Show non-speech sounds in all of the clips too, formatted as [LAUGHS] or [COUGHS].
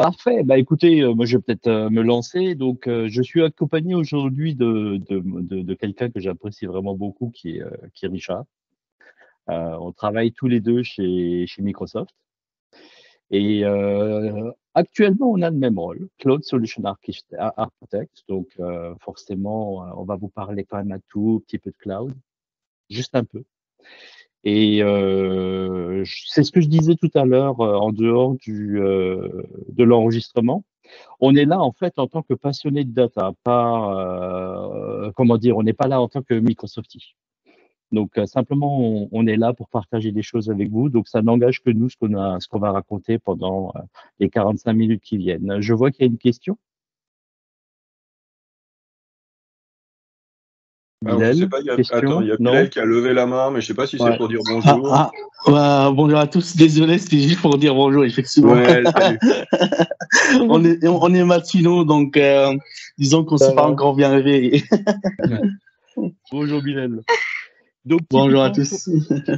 Parfait. Bah écoutez, euh, moi je vais peut-être euh, me lancer. Donc, euh, je suis accompagné aujourd'hui de, de, de, quelqu'un que j'apprécie vraiment beaucoup, qui est, euh, qui est Richard. Euh, on travaille tous les deux chez, chez Microsoft. Et euh, actuellement, on a le même rôle, Cloud Solution Architect. Donc, forcément, on va vous parler quand même un tout petit peu de cloud, juste un peu. Et euh, c'est ce que je disais tout à l'heure euh, en dehors euh, de l'enregistrement. On est là en fait en tant que passionné de data, pas comment dire, on n'est pas là en tant que Microsoftie. Donc simplement, on, est là pour partager des choses avec vous. Donc ça n'engage que nous ce qu'on va raconter pendant les 45 minutes qui viennent. Je vois qu'il y a une question. Alors, je sais pas, il y a, question attends, il y a Non Bilal qui a levé la main, mais je sais pas si c'est Ouais. pour dire Ah, bonjour. ah, ouais, bonjour à tous. Désolé, c'était juste pour dire bonjour, effectivement. Ouais, [LAUGHS] on est, on est matinaux, donc euh, disons qu'on ne s'est pas encore bien réveillé. [LAUGHS] Bonjour Bilal. Donc bonjour à tous. Ce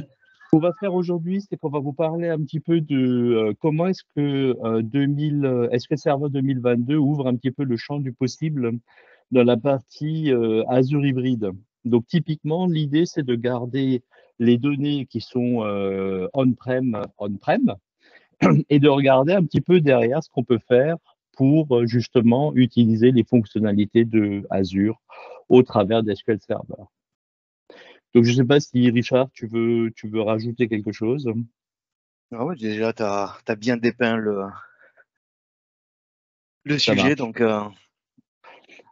qu'on va faire aujourd'hui, c'est qu'on va vous parler un petit peu de euh, comment est-ce que euh, 2000, euh, est-ce que Server 2022 ouvre un petit peu le champ du possible dans la partie euh, Azure hybride. Donc typiquement, l'idée c'est de garder les données qui sont euh, on-prem, on-prem, [CLEARS THROAT] et de regarder un petit peu derrière ce qu'on peut faire pour euh, justement utiliser les fonctionnalités de Azure au travers d'SQL Server. Donc, je ne sais pas si Richard, tu veux, tu veux rajouter quelque chose. Ah ouais, déjà, tu as, bien dépeint le, le Ça sujet. marche. Donc, euh,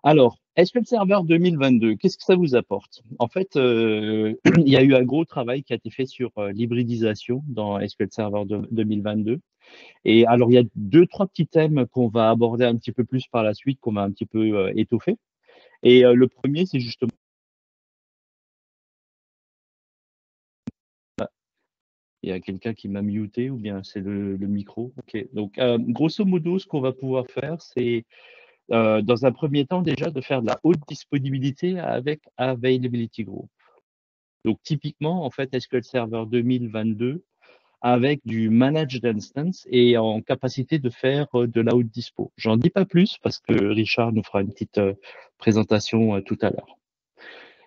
Alors, SQL Server 2022, qu'est-ce que ça vous apporte? En fait, euh, [CLEARS THROAT] il y a eu un gros travail qui a été fait sur euh, l'hybridisation dans SQL Server de- 2022. Et alors, il y a deux, trois petits thèmes qu'on va aborder un petit peu plus par la suite, qu'on va un petit peu euh, étoffer. Et euh, le premier, c'est justement Il y a quelqu'un qui m'a muté ou bien c'est le, le micro? Ok. Donc, grosso modo, ce qu'on va pouvoir faire, c'est euh, dans un premier temps déjà de faire de la haute disponibilité avec Availability Group. Donc, typiquement, en fait, SQL Server 2022 avec du managed instance et en capacité de faire euh, de la haute dispo. J'en dis pas plus parce que Richard nous fera une petite euh, présentation euh, tout à l'heure.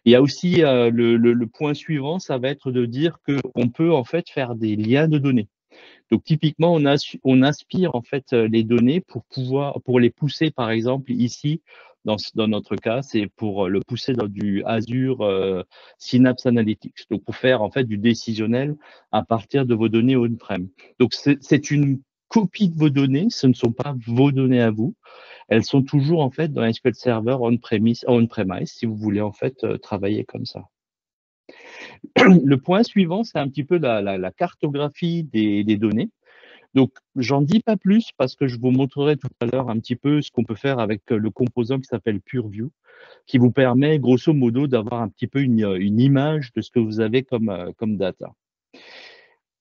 Il y a aussi le- le point suivant, ça va être de dire qu'on peut en fait faire des liens de données. Donc typiquement, on, aspire en fait euh, les données pour pouvoir pour les pousser, par exemple ici dans, notre cas, c'est pour euh, le pousser dans du Azure euh, Synapse Analytics. Donc pour faire en fait du décisionnel à partir de vos données on-prem. Donc c'est une copie de vos données, ce ne sont pas vos données à vous. Elles sont toujours en fait dans SQL Server on-premise, on-premise si vous voulez en fait travailler comme ça. Le point suivant, c'est un petit peu la, cartographie des, données. Donc, j'en dis pas plus parce que je vous montrerai tout à l'heure un petit peu ce qu'on peut faire avec le composant qui s'appelle PureView, qui vous permet grosso modo d'avoir un petit peu une, image de ce que vous avez comme, euh, comme data.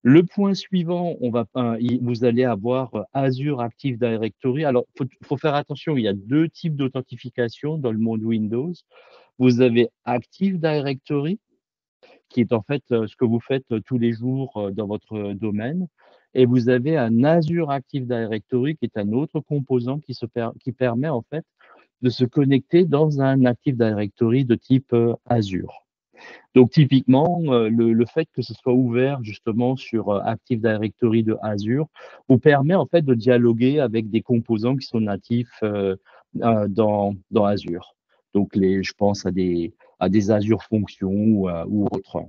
Le point suivant, on va, il- vous allez avoir euh, Azure Active Directory. Alors, faut, faut faire attention, il y a deux types d'authentification dans le monde Windows. Vous avez Active Directory, qui est en fait euh, ce que vous faites euh, tous les jours euh, dans votre domaine. Et vous avez un Azure Active Directory, qui est un autre composant qui, se qui permet en fait de se connecter dans un Active Directory de type Azure. Donc typiquement, le, fait que ce soit ouvert justement sur Active Directory de Azure vous permet en fait de dialoguer avec des composants qui sont natifs dans, dans Azure. Donc les, je pense à des, à des Azure fonctions ou, ou autres.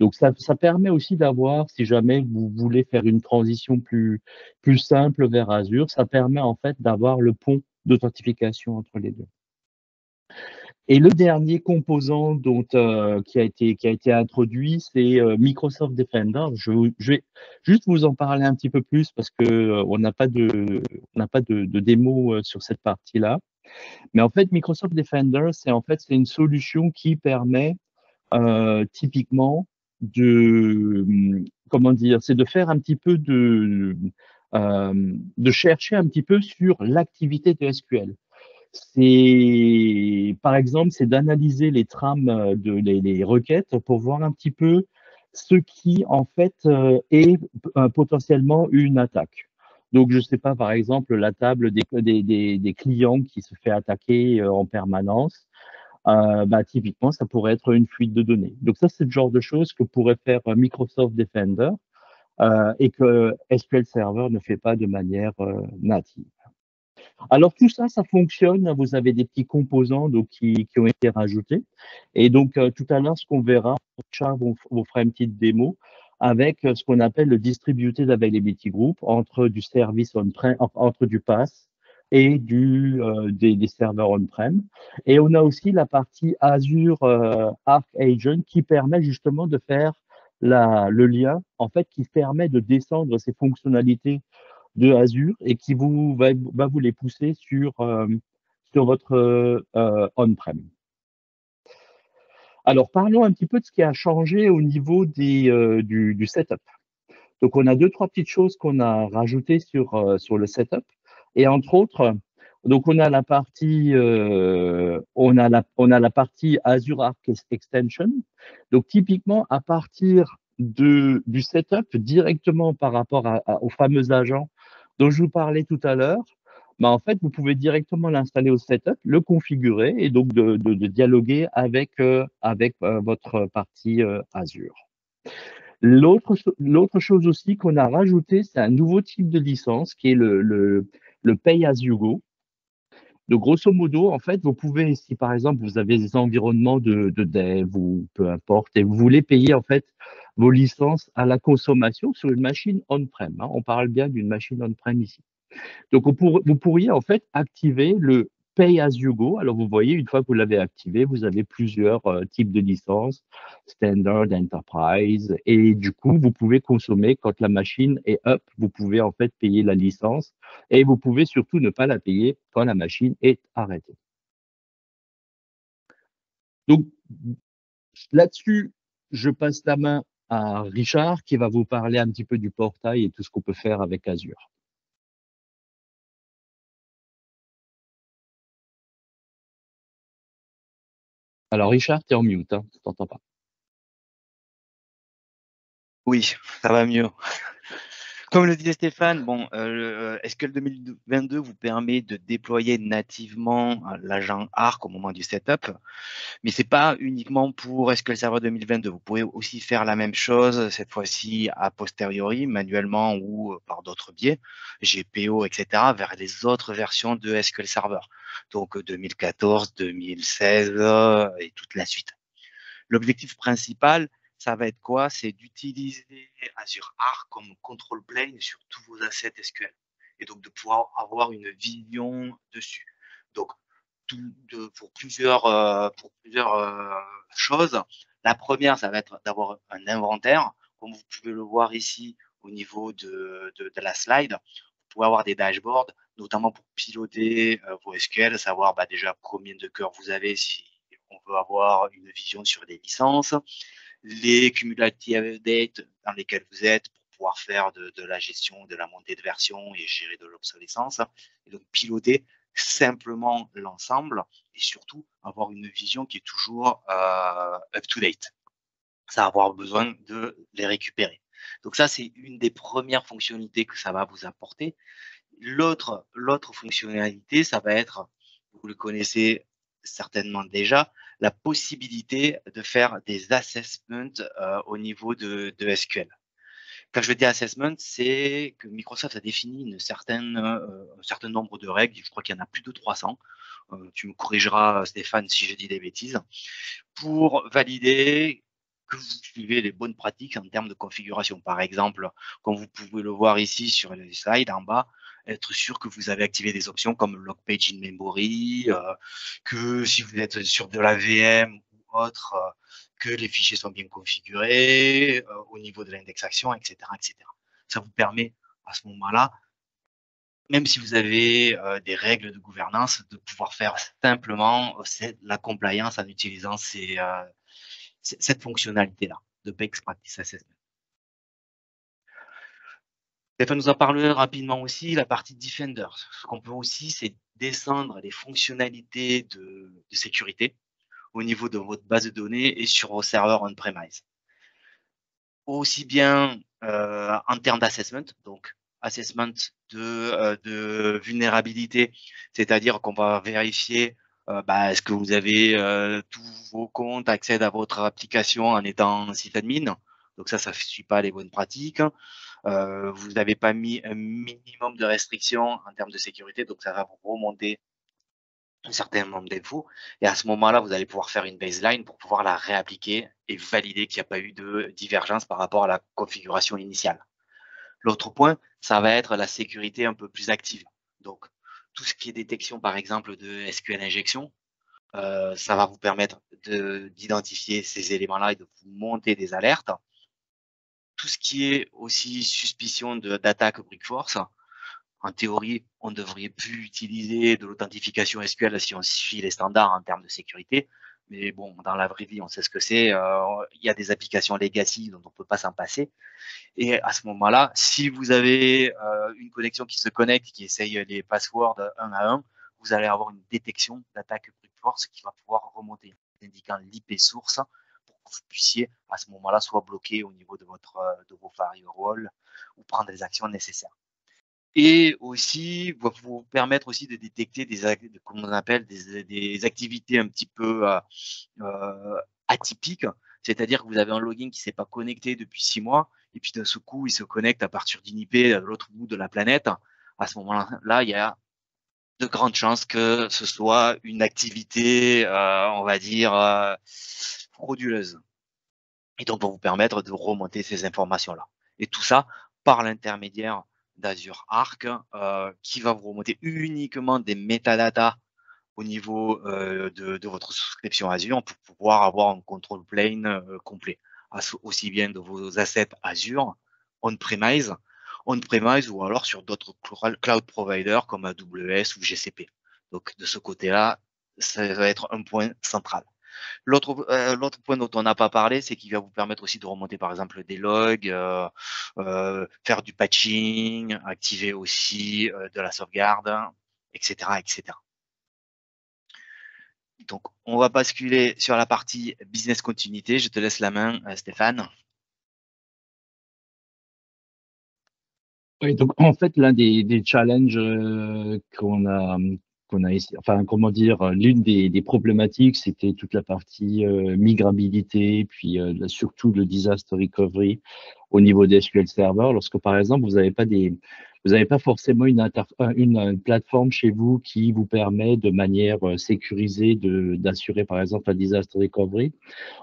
Donc ça, ça permet aussi d'avoir, si jamais vous voulez faire une transition plus, plus simple vers Azure, ça permet en fait d'avoir le pont d'authentification entre les deux. Et le dernier composant dont, euh, qui, a été, qui a été introduit, c'est euh, Microsoft Defender. Je, vais juste vous en parler un petit peu plus parce que euh, n'a pas de, on pas de démo euh, sur cette partie-là. Mais en fait, Microsoft Defender, c'est en fait c'est une solution qui permet euh, typiquement de hum, comment dire, c'est de faire un petit peu de euh, de chercher un petit peu sur l'activité de SQL c'est, par exemple, c'est d'analyser les trames euh, de les, requêtes pour voir un petit peu ce qui, en fait, est potentiellement une attaque. Donc, je ne sais pas, par exemple, la table des, des, des, clients qui se fait attaquer euh, en permanence. Euh, bah, typiquement, ça pourrait être une fuite de données. Donc ça, c'est le genre de choses que pourrait faire Microsoft Defender euh, et que SQL Server ne fait pas de manière euh, native. Alors tout ça, ça fonctionne. Vous avez des petits composants donc, qui, qui ont été rajoutés. Et donc euh, tout à l'heure, ce qu'on verra, Charles vous, vous fera une petite démo avec ce qu'on appelle le distributed availability group entre du service on-prem, entre du pass et du, euh, des, des, serveurs on-prem. Et on a aussi la partie Azure euh, Arc Agent qui permet justement de faire la, le lien, en fait, qui permet de descendre ces fonctionnalités de Azure et qui vous va, va vous les pousser sur, euh, sur votre euh, on-prem. Alors, parlons un petit peu de ce qui a changé au niveau des, euh, du, du, setup. Donc, on a deux, trois petites choses qu'on a rajoutées sur, euh, sur le setup. Et entre autres, donc on a la partie, euh, on a la, on a la partie Azure Arc Extension. Donc typiquement à partir de du setup directement par rapport à, à, au fameux agent dont je vous parlais tout à l'heure, bah en fait vous pouvez directement l'installer au setup, le configurer et donc de, de, de dialoguer avec euh, avec euh, votre partie euh, Azure. L'autre l'autre chose aussi qu'on a rajouté, c'est un nouveau type de licence qui est le, le le pay as you go. Donc, grosso modo, en fait, vous pouvez, si par exemple vous avez des environnements de, de dev ou peu importe, et vous voulez payer en fait vos licences à la consommation sur une machine on-prem. Hein, on parle bien d'une machine on-prem ici. Donc, vous pourriez en fait activer le Pay as you go. Alors, vous voyez, une fois que vous l'avez activé, vous avez plusieurs euh, types de licences, Standard, Enterprise, et du coup, vous pouvez consommer quand la machine est up. Vous pouvez en fait payer la licence et vous pouvez surtout ne pas la payer quand la machine est arrêtée. Donc, là-dessus, je passe la main à Richard qui va vous parler un petit peu du portail et tout ce qu'on peut faire avec Azure. Alors Richard, tu es en mute, hein, t'entends pas. Oui, ça va mieux. Comme le disait Stéphane, bon, euh, SQL 2022 vous permet de déployer nativement l'agent ARC au moment du setup, mais c'est pas uniquement pour SQL Server 2022. Vous pouvez aussi faire la même chose, cette fois-ci a posteriori, manuellement ou par d'autres biais, GPO, etc., vers les autres versions de SQL Server. Donc 2014, 2016 et toute la suite. L'objectif principal, ça va être quoi? C'est d'utiliser Azure Arc comme control plane sur tous vos assets SQL et donc de pouvoir avoir une vision dessus. Donc, pour plusieurs, euh, pour plusieurs euh, choses. La première, ça va être d'avoir un inventaire, comme vous pouvez le voir ici au niveau de, de, de la slide. Vous pouvez avoir des dashboards, notamment pour piloter euh, vos SQL, savoir bah, déjà combien de cœurs vous avez si on veut avoir une vision sur des licences, les cumulative dates dans lesquels vous êtes pour pouvoir faire de, de, la gestion, de la montée de version et gérer de l'obsolescence. Et donc piloter simplement l'ensemble et surtout avoir une vision qui est toujours euh, up-to-date. Ça avoir besoin de les récupérer. Donc ça, c'est une des premières fonctionnalités que ça va vous apporter. L'autre, l'autre fonctionnalité, ça va être, vous le connaissez certainement déjà, la possibilité de faire des assessments euh, au niveau de, SQL. Quand je dis assessment, c'est que Microsoft a défini euh, un certain nombre de règles, je crois qu'il y en a plus de 300, euh, tu me corrigeras Stéphane si je dis des bêtises, pour valider que vous suivez les bonnes pratiques en termes de configuration. Par exemple, comme vous pouvez le voir ici sur les slides en bas, être sûr que vous avez activé des options comme log page in memory, euh, que si vous êtes sur de la VM ou autre, euh, que les fichiers sont bien configurés euh, au niveau de l'indexation, etc., etc. Ça vous permet à ce moment-là, même si vous avez des règles de gouvernance, de pouvoir faire simplement la compliance en utilisant cette fonctionnalité-là de Best Practice Assessment. Stéphane nous en parler rapidement aussi, la partie Defender. Ce qu'on peut aussi, c'est descendre les fonctionnalités de, sécurité au niveau de votre base de données et sur vos serveurs on-premise. Aussi bien euh, en termes d'assessment, donc assessment de, de vulnérabilité, c'est-à-dire qu'on va vérifier bah, est-ce que vous avez tous vos comptes, accèdent à votre application en étant sysadmin. Donc ça, ça ne suit pas les bonnes pratiques. Vous n'avez pas mis un minimum de restrictions en termes de sécurité, donc ça va vous remonter un certain nombre d'infos. Et à ce moment-là, vous allez pouvoir faire une baseline pour pouvoir la réappliquer et valider qu'il n'y a pas eu de divergence par rapport à la configuration initiale. L'autre point, ça va être la sécurité un peu plus active. Donc, tout ce qui est détection, par exemple, de SQL injection, euh, ça va vous permettre d'identifier ces éléments-là et de vous monter des alertes. Tout ce qui est aussi suspicion d'attaque brute force, en théorie, on ne devrait plus utiliser de l'authentification SQL si on suit les standards en termes de sécurité. Mais bon, dans la vraie vie, on sait ce que c'est. Euh, il y a des applications legacy dont on ne peut pas s'en passer. Et à ce moment-là, si vous avez euh, une connexion qui se connecte, qui essaye les passwords un à un, vous allez avoir une détection d'attaque brute force qui va pouvoir remonter, indiquant l'IP source que vous puissiez à ce moment-là soit bloqué au niveau de votre euh, de vos firewalls ou prendre les actions nécessaires et aussi va vous permettre aussi de détecter des comme on appelle des, des activités un petit peu euh, euh, atypiques, c'est-à-dire que vous avez un login qui s'est pas connecté depuis six mois et puis d'un seul coup il se connecte à partir d'une IP à l'autre bout de la planète. À ce moment-là, il y a de grandes chances que ce soit une activité, on va dire, Et donc, va vous permettre de remonter ces informations-là. Et tout ça par l'intermédiaire d'Azure Arc euh, qui va vous remonter uniquement des métadatas au niveau euh, de, votre souscription Azure pour pouvoir avoir un control plane euh, complet, aussi bien de vos assets Azure, on-premise, on-premise ou alors sur d'autres cloud providers comme AWS ou GCP. Donc de ce côté-là, ça va être un point central. Euh, l'autre point dont on n'a pas parlé, c'est qu'il va vous permettre aussi de remonter par exemple des logs, euh, euh, faire du patching, activer aussi de la sauvegarde, etc., etc. Donc, on va basculer sur la partie business continuité. Je te laisse la main, Stéphane. Oui, donc en fait, l'un des, des challenges qu'on a enfin comment dire, euh, l'une des, problématiques, c'était toute la partie euh, migrabilité, puis euh, surtout le disaster recovery au niveau des SQL Server. Lorsque par exemple vous n'avez pas des, vous n'avez pas forcément une, une, plateforme chez vous qui vous permet de manière sécurisée d'assurer par exemple un disaster recovery.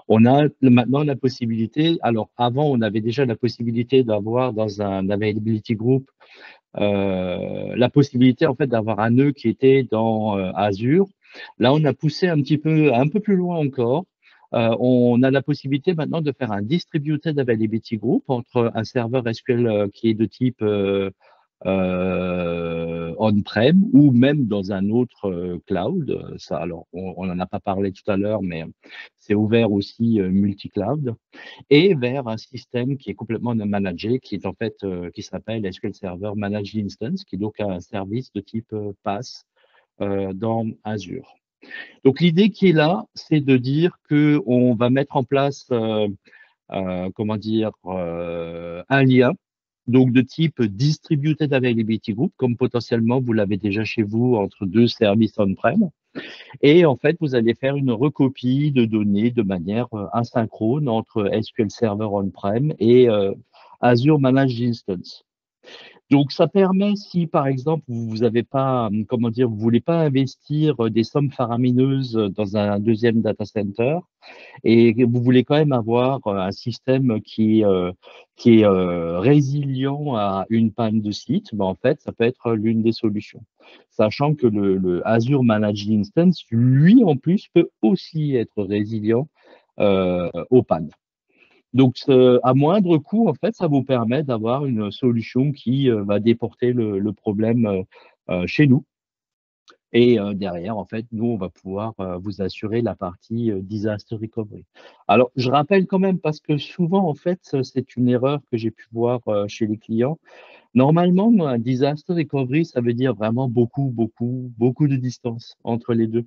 On a maintenant la possibilité, alors avant on avait déjà la possibilité d'avoir dans un availability group la possibilité en fait d'avoir un nœud qui était dans euh, Azure. Là, on a poussé un petit peu, un peu plus loin encore. Euh, on a la possibilité maintenant de faire un distributed availability group entre un serveur SQL qui est de type euh, on-prem ou même dans un autre euh, cloud. Ça, alors, on n'en a pas parlé tout à l'heure, mais c'est ouvert aussi euh, multi-cloud et vers un système qui est complètement managé, qui est en fait, qui s'appelle SQL Server Managed Instance, qui est donc un service de type PaaS dans Azure. Donc l'idée qui est là, c'est de dire que on va mettre en place, comment dire, un lien donc de type Distributed Availability Group, comme potentiellement vous l'avez déjà chez vous entre deux services on-prem. Et en fait, vous allez faire une recopie de données de manière euh, asynchrone entre SQL Server on-prem et euh, Azure Managed Instance. Donc, ça permet, si par exemple, vous avez pas, hum, comment dire, vous voulez pas investir euh, des sommes faramineuses dans un deuxième data center et vous voulez quand même avoir euh, un système qui, euh, qui est résilient à une panne de site, ben en fait, ça peut être l'une des solutions. Sachant que le, le, Azure Managed Instance, lui, en plus, peut aussi être résilient aux pannes. Donc, à moindre coût, en fait, ça vous permet d'avoir une solution qui euh, va déporter le, problème euh, euh, chez nous. Et derrière, en fait, nous, on va pouvoir vous assurer la partie disaster recovery. Alors, je rappelle quand même parce que souvent, en fait, c'est une erreur que j'ai pu voir chez les clients. Normalement, un disaster recovery, ça veut dire vraiment beaucoup, beaucoup, beaucoup de distance entre les deux.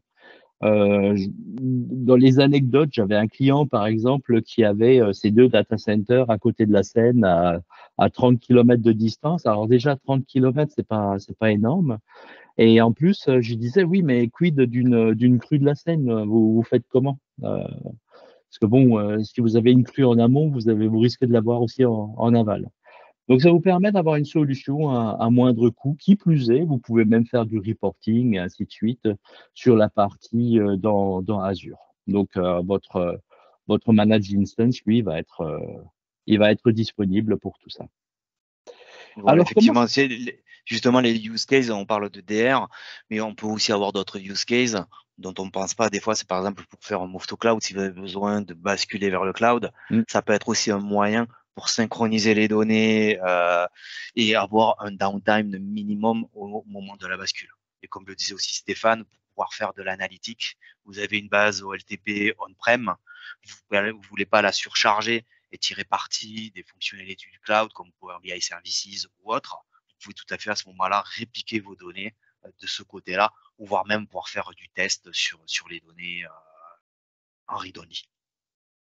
Euh, dans les anecdotes, j'avais un client, par exemple, qui avait euh, ses deux data centers à côté de la Seine à, à 30 km de distance. Alors déjà, 30 km, c'est pas, c'est pas énorme. Et en plus, euh, je disais, oui, mais quid d'une, d'une crue de la Seine vous, vous faites comment? Euh, Parce que bon, si vous avez une crue en amont, vous, avez, vous risquez de l'avoir aussi en, en aval. Donc, ça vous permet d'avoir une solution à, moindre coût. Qui plus est, vous pouvez même faire du reporting et ainsi de suite sur la partie euh, dans, dans Azure. Donc, euh, votre, votre managed instance, lui, va être, euh, il va être disponible pour tout ça. Alors, effectivement, justement, les use cases, on parle de DR, mais on peut aussi avoir d'autres use cases dont on ne pense pas. Des fois, c'est par exemple pour faire un move to cloud, si vous avez besoin de basculer vers le cloud, mm. ça peut être aussi un moyen pour synchroniser les données euh, et avoir un downtime minimum au moment de la bascule. Et comme le disait aussi Stéphane, pour pouvoir faire de l'analytique, vous avez une base OLTP on-prem, vous ne voulez pas la surcharger et tirer parti des fonctionnalités du cloud comme Power BI Services ou autre. Vous pouvez tout à fait à ce moment-là répliquer vos données euh, de ce côté-là, ou voire même pouvoir faire du test sur, sur les données euh, en read-only.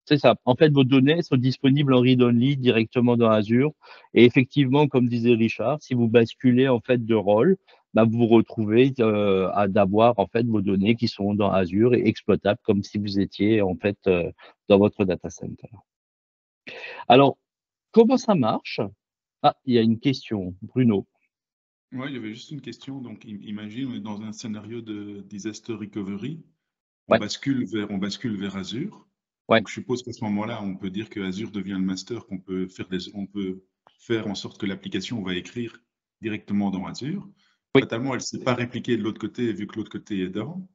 C'est ça. En fait, vos données sont disponibles en read-only directement dans Azure. Et effectivement, comme disait Richard, si vous basculez en fait de rôle, bah, vous vous retrouvez euh, à d'avoir en fait vos données qui sont dans Azure et exploitables comme si vous étiez en fait euh, dans votre data center. Alors, comment ça marche? Ah, il y a une question, Bruno. Oui, il y avait juste une question. Donc, imagine, on est dans un scénario de disaster recovery. On, bascule, vers, on bascule vers Azure. Donc, je suppose qu'à ce moment-là, on peut dire que Azure devient le master, qu'on peut faire des, on peut faire en sorte que l'application va écrire directement dans Azure. Oui. Fatalement, elle ne s'est pas répliquée de l'autre côté, vu que l'autre côté est dans.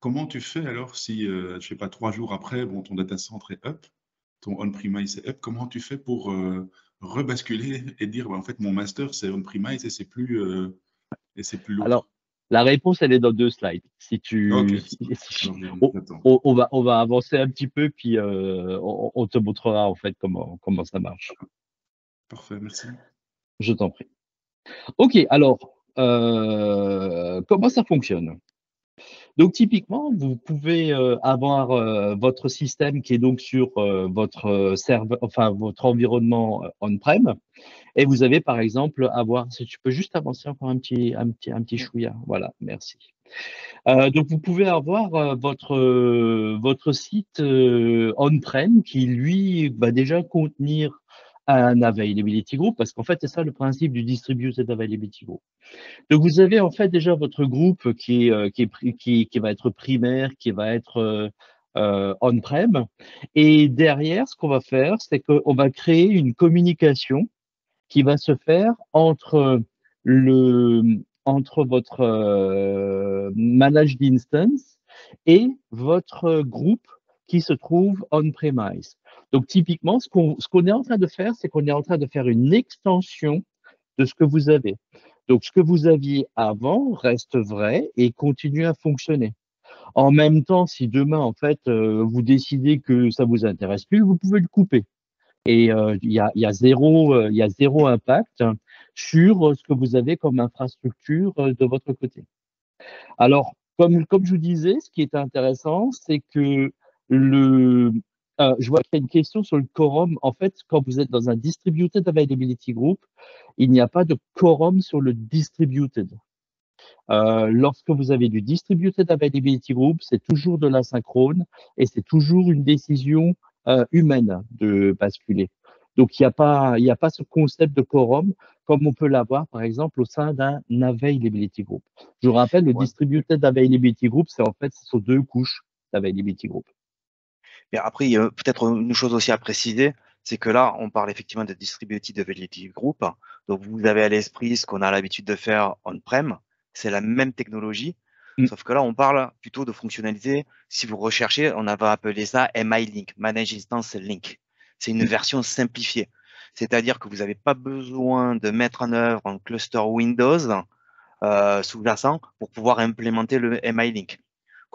Comment tu fais alors si, euh, je ne sais pas, trois jours après, bon, ton data center est up, ton on-premise est up, comment tu fais pour euh, rebasculer et dire, bah, en fait, mon master, c'est on-premise et c'est plus, euh, et c'est plus lourd? Alors, la réponse, elle est dans deux slides. Si tu, on, va, on va avancer un petit peu, puis euh, on, te montrera en fait comment, comment ça marche. Parfait, merci. Je t'en prie. Ok, alors, euh, comment ça fonctionne? Donc typiquement, vous pouvez euh, avoir euh, votre système qui est donc sur euh, votre serveur, enfin votre environnement on-prem, et vous avez par exemple avoir, si tu peux juste avancer encore un petit, un petit, un petit chouïa, voilà, merci. donc vous pouvez avoir votre votre site on-prem qui lui va déjà contenir un availability group, parce qu'en fait, c'est ça le principe du distributed availability group. Donc, vous avez en fait déjà votre groupe qui, euh, qui, qui, qui va être primaire, qui va être euh, euh, on-prem. Et derrière, ce qu'on va faire, c'est qu'on va créer une communication qui va se faire entre le entre votre euh, managed instance et votre groupe qui se trouve on-premise. Donc, typiquement, ce qu'on qu'on est en train de faire, c'est qu'on est en train de faire une extension de ce que vous avez. Donc, ce que vous aviez avant reste vrai et continue à fonctionner. En même temps, si demain, en fait, euh, vous décidez que ça vous intéresse plus, vous pouvez le couper. Et euh, il y, a, y, a zéro, euh, y a zéro impact sur ce que vous avez comme infrastructure de votre côté. Alors, comme, comme je vous disais, ce qui est intéressant, c'est que le, euh, je vois qu'il y a une question sur le quorum. En fait, quand vous êtes dans un distributed availability group, il n'y a pas de quorum sur le distributed. Euh, lorsque vous avez du distributed availability group, c'est toujours de l'asynchrone et c'est toujours une décision euh, humaine de basculer. Donc, il n'y a pas, il n'y a pas ce concept de quorum comme on peut l'avoir, par exemple, au sein d'un availability group. Je vous rappelle, le distributed availability group, c'est en fait, ce sont deux couches d'availability group. Mais après, il y a peut-être une chose aussi à préciser, c'est que là, on parle effectivement de distributed availability group. Donc, vous avez à l'esprit ce qu'on a l'habitude de faire on-prem. C'est la même technologie. Mm. Sauf que là, on parle plutôt de fonctionnalité. Si vous recherchez, on va appeler ça MI-Link, Manage Instance Link. C'est une mm. version simplifiée. C'est-à-dire que vous n'avez pas besoin de mettre en œuvre un cluster Windows euh, sous-jacent pour pouvoir implémenter le MI-Link.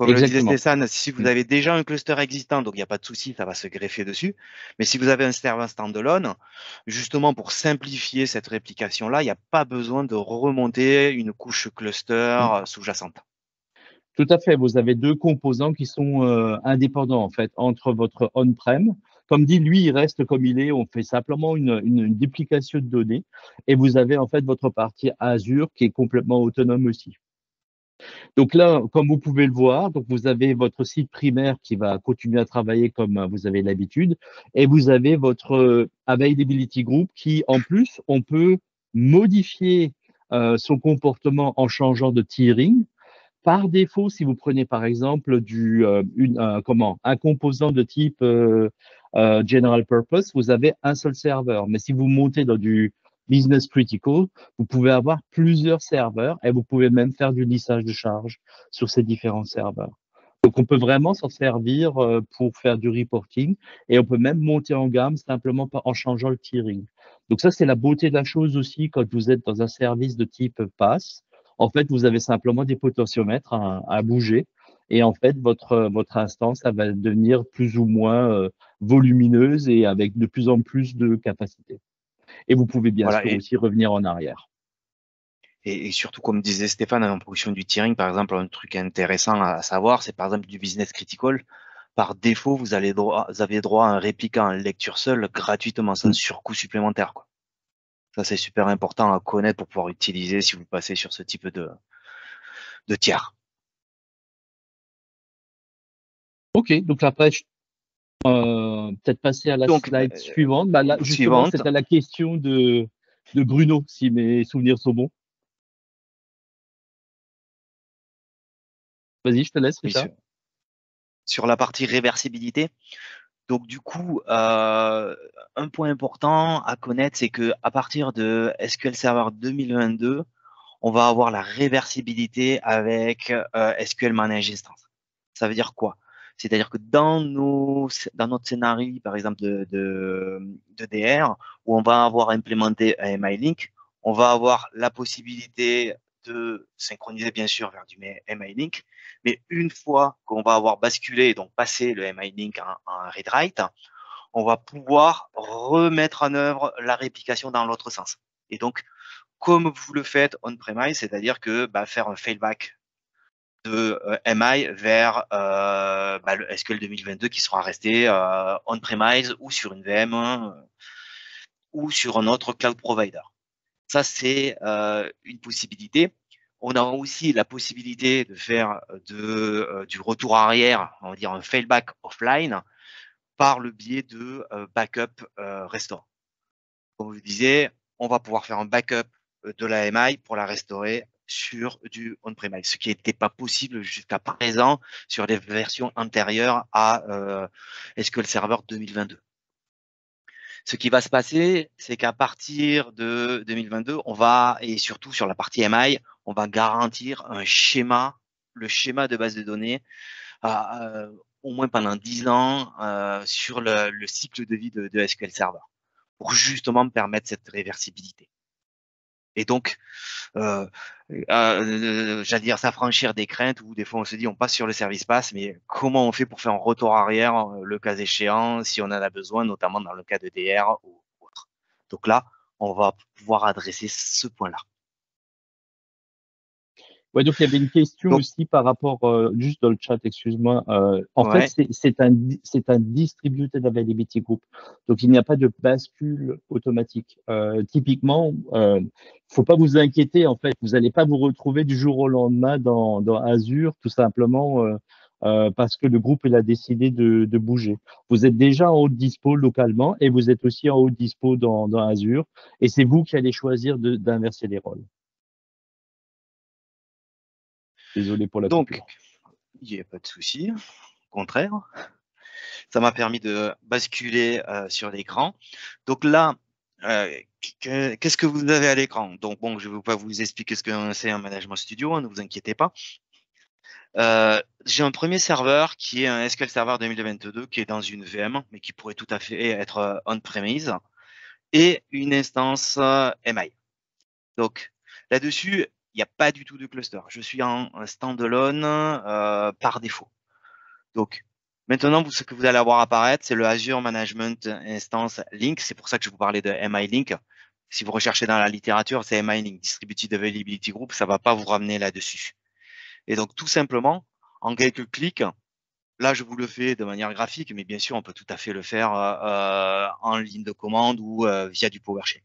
Comme le disait Stéphane, si vous mm. avez déjà un cluster existant, donc il n'y a pas de souci, ça va se greffer dessus. Mais si vous avez un serveur standalone, justement pour simplifier cette réplication-là, il n'y a pas besoin de remonter une couche cluster mm. sous-jacente. Tout à fait. Vous avez deux composants qui sont euh, indépendants en fait entre votre on-prem. Comme dit, lui, il reste comme il est. On fait simplement une, une, duplication de données et vous avez en fait votre partie Azure qui est complètement autonome aussi. Donc là, comme vous pouvez le voir, donc vous avez votre site primaire qui va continuer à travailler comme vous avez l'habitude, et vous avez votre euh, availability group qui, en plus, on peut modifier euh, son comportement en changeant de tiering. Par défaut, si vous prenez par exemple du, euh, comment, un composant de type general purpose, vous avez un seul serveur. Mais si vous montez dans du business critical, vous pouvez avoir plusieurs serveurs et vous pouvez même faire du lissage de charge sur ces différents serveurs. Donc, on peut vraiment s'en servir euh, pour faire du reporting et on peut même monter en gamme simplement en changeant le tiering. Donc, ça, c'est la beauté de la chose aussi quand vous êtes dans un service de type pass. En fait, vous avez simplement des potentiomètres à, bouger et en fait, votre, votre instance, ça va devenir plus ou moins euh, volumineuse et avec de plus en plus de capacité. Et vous pouvez bien sûr aussi revenir en arrière. Et, surtout, comme disait Stéphane, en fonction du tiering, par exemple, un truc intéressant à savoir, c'est par exemple du business critical. Par défaut, vous, allez droit, vous avez droit à un répliquant en lecture seule gratuitement, sans mm. surcoût supplémentaire. Quoi. Ça, c'est super important à connaître pour pouvoir utiliser si vous passez sur ce type de, de tiers. Ok, donc la page euh, peut-être passer à la slide euh, suivante. Bah, là, justement, c'était la question de, de Bruno, si mes souvenirs sont bons. Vas-y, je te laisse, Richard. sur, la partie réversibilité. Donc, du coup, euh, un point important à connaître, c'est que à partir de SQL Server 2022, on va avoir la réversibilité avec SQL Manage Instance. Ça veut dire quoi? C'est-à-dire que dans, notre scénario, par exemple, de, de, DR, où on va avoir implémenté un MI-Link, on va avoir la possibilité de synchroniser bien sûr vers du MI-Link, mais une fois qu'on va avoir basculé, donc passé le MI-Link en, en read-write, on va pouvoir remettre en œuvre la réplication dans l'autre sens. Et donc, comme vous le faites on-premise, c'est-à-dire que bah, faire un failback de euh, MI vers euh, bah, le SQL 2022 qui sera resté euh, on-premise ou sur une VM ou sur un autre cloud provider. Ça, c'est une possibilité. On a aussi la possibilité de faire du retour arrière, on va dire un failback offline, par le biais de backup restore. Comme je vous disais, on va pouvoir faire un backup de la MI pour la restaurer sur du on-premise, ce qui n'était pas possible jusqu'à présent sur les versions antérieures à euh, SQL Server 2022. Ce qui va se passer, c'est qu'à partir de 2022, on va, et surtout sur la partie MI, on va garantir un schéma, le schéma de base de données, euh, au moins pendant 10 ans euh, sur le, cycle de vie de, de SQL Server, pour justement permettre cette réversibilité. Et donc, euh, euh, j'allais dire s'affranchir des craintes où des fois on se dit on passe sur le service pass, mais comment on fait pour faire un retour arrière euh, le cas échéant si on en a besoin, notamment dans le cas de DR ou autre. Donc là, on va pouvoir adresser ce point-là. Ouais, donc il y avait une question aussi par rapport, euh, juste dans le chat, excuse-moi. Euh, en fait, c'est un, c'est un distributed availability group. Donc il n'y a pas de bascule automatique. Euh, typiquement, euh, faut pas vous inquiéter. En fait, vous n'allez pas vous retrouver du jour au lendemain dans, dans Azure, tout simplement. Euh, euh, parce que le groupe il a décidé de, de, bouger. Vous êtes déjà en haut dispo localement et vous êtes aussi en haut dispo dans, dans Azure et c'est vous qui allez choisir d'inverser les rôles. Désolé pour la Donc, il n'y a pas de souci. Au contraire, ça m'a permis de basculer euh, sur l'écran. Donc là, euh, qu'est-ce que vous avez à l'écran? Donc bon, je ne vais pas vous expliquer ce que c'est un management studio, hein, ne vous inquiétez pas. Euh, j'ai un premier serveur qui est un SQL Server 2022 qui est dans une VM, mais qui pourrait tout à fait être on-premise, et une instance MI. Donc là-dessus, il n'y a pas du tout de cluster. Je suis en standalone euh, par défaut. Donc, maintenant, ce que vous allez avoir apparaître, c'est le Azure Management Instance Link. C'est pour ça que je vous parlais de MI Link. Si vous recherchez dans la littérature, c'est MI Link, Distributed Availability Group. Ça va pas vous ramener là-dessus. Et donc, tout simplement, en quelques clics, là, je vous le fais de manière graphique, mais bien sûr, on peut tout à fait le faire euh, en ligne de commande ou euh, via du PowerShell.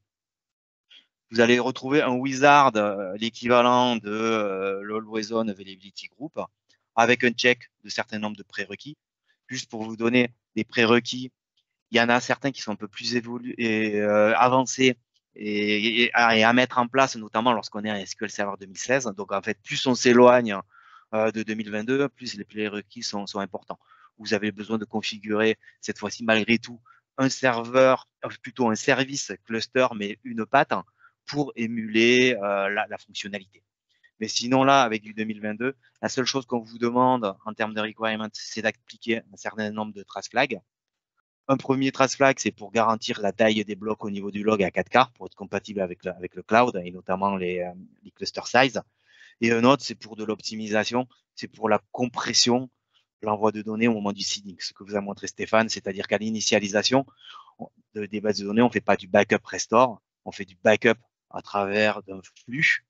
Vous allez retrouver un wizard, l'équivalent de l'Always On Availability Group, avec un check de certains nombres de prérequis. Juste pour vous donner des prérequis, il y en a certains qui sont un peu plus évolués, avancés et, à mettre en place, notamment lorsqu'on est un SQL Server 2016. Donc, en fait, plus on s'éloigne euh, de 2022, plus les prérequis sont, sont importants. Vous avez besoin de configurer, cette fois-ci, malgré tout, un serveur, euh, plutôt un service cluster, mais une patte pour émuler euh, la, fonctionnalité. Mais sinon, là, avec du 2022, la seule chose qu'on vous demande en termes de requirements, c'est d'appliquer un certain nombre de trace flags un premier trace flag, c'est pour garantir la taille des blocs au niveau du log à 4K pour être compatible avec le, avec le cloud et notamment les, euh, les cluster size. Et un autre, c'est pour de l'optimisation, c'est pour la compression, l'envoi de données au moment du seeding. Ce que vous a montré Stéphane, c'est-à-dire qu'à l'initialisation des bases de données, on ne fait pas du backup restore, on fait du backup à travers d'un flux,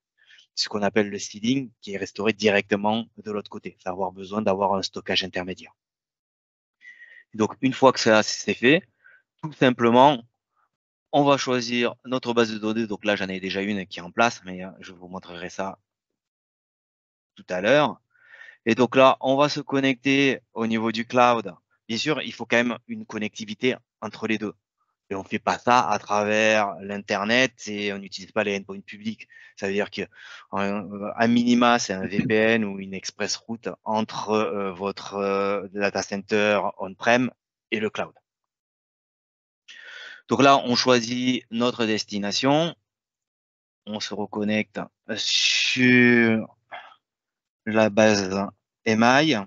ce qu'on appelle le seeding, qui est restauré directement de l'autre côté, sans avoir besoin d'avoir un stockage intermédiaire. Donc, une fois que ça c'est fait, tout simplement, on va choisir notre base de données. Donc là, j'en ai déjà une qui est en place, mais euh, je vous montrerai ça tout à l'heure. Et donc là, on va se connecter au niveau du cloud. Bien sûr, il faut quand même une connectivité entre les deux. Et on fait pas ça à travers l'Internet et on n'utilise pas les endpoints publics. Ça veut dire qu'à euh, minima, c'est un VPN ou une express route entre euh, votre euh, data center on-prem et le cloud. Donc là, on choisit notre destination. On se reconnecte sur la base email.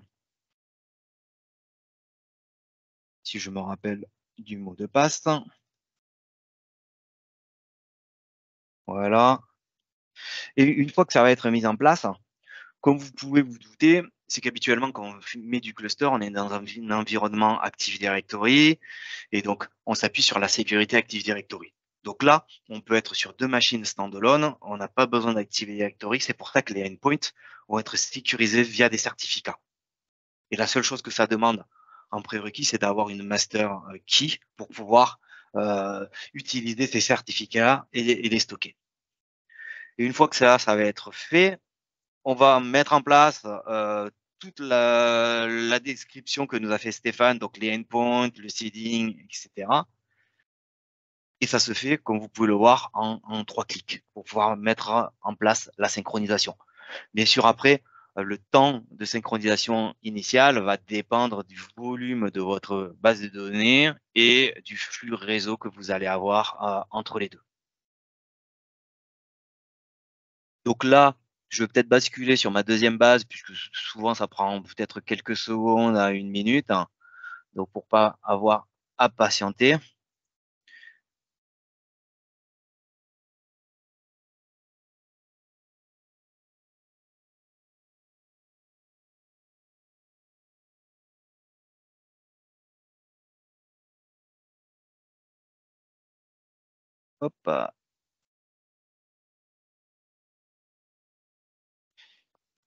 Si je me rappelle du mot de passe. Voilà. Et une fois que ça va être mis en place, comme vous pouvez vous douter, c'est qu'habituellement, quand on met du cluster, on est dans un, environnement Active Directory et donc on s'appuie sur la sécurité Active Directory. Donc là, on peut être sur deux machines standalone, on n'a pas besoin d'Active Directory, c'est pour ça que les endpoints vont être sécurisés via des certificats. Et la seule chose que ça demande en prérequis, c'est d'avoir une master euh, key pour pouvoir euh, utiliser ces certificats et, les stocker. Et une fois que ça, ça va être fait, on va mettre en place euh, toute la, description que nous a fait Stéphane, donc les endpoints, le seeding, etc. Et ça se fait, comme vous pouvez le voir, en, en trois clics pour pouvoir mettre en place la synchronisation. Bien sûr, après, le temps de synchronisation initiale va dépendre du volume de votre base de données et du flux réseau que vous allez avoir euh, entre les deux. Donc là, je vais peut-être basculer sur ma deuxième base, puisque souvent ça prend peut-être quelques secondes à une minute. Hein. donc pour pas avoir à patienter. Hop.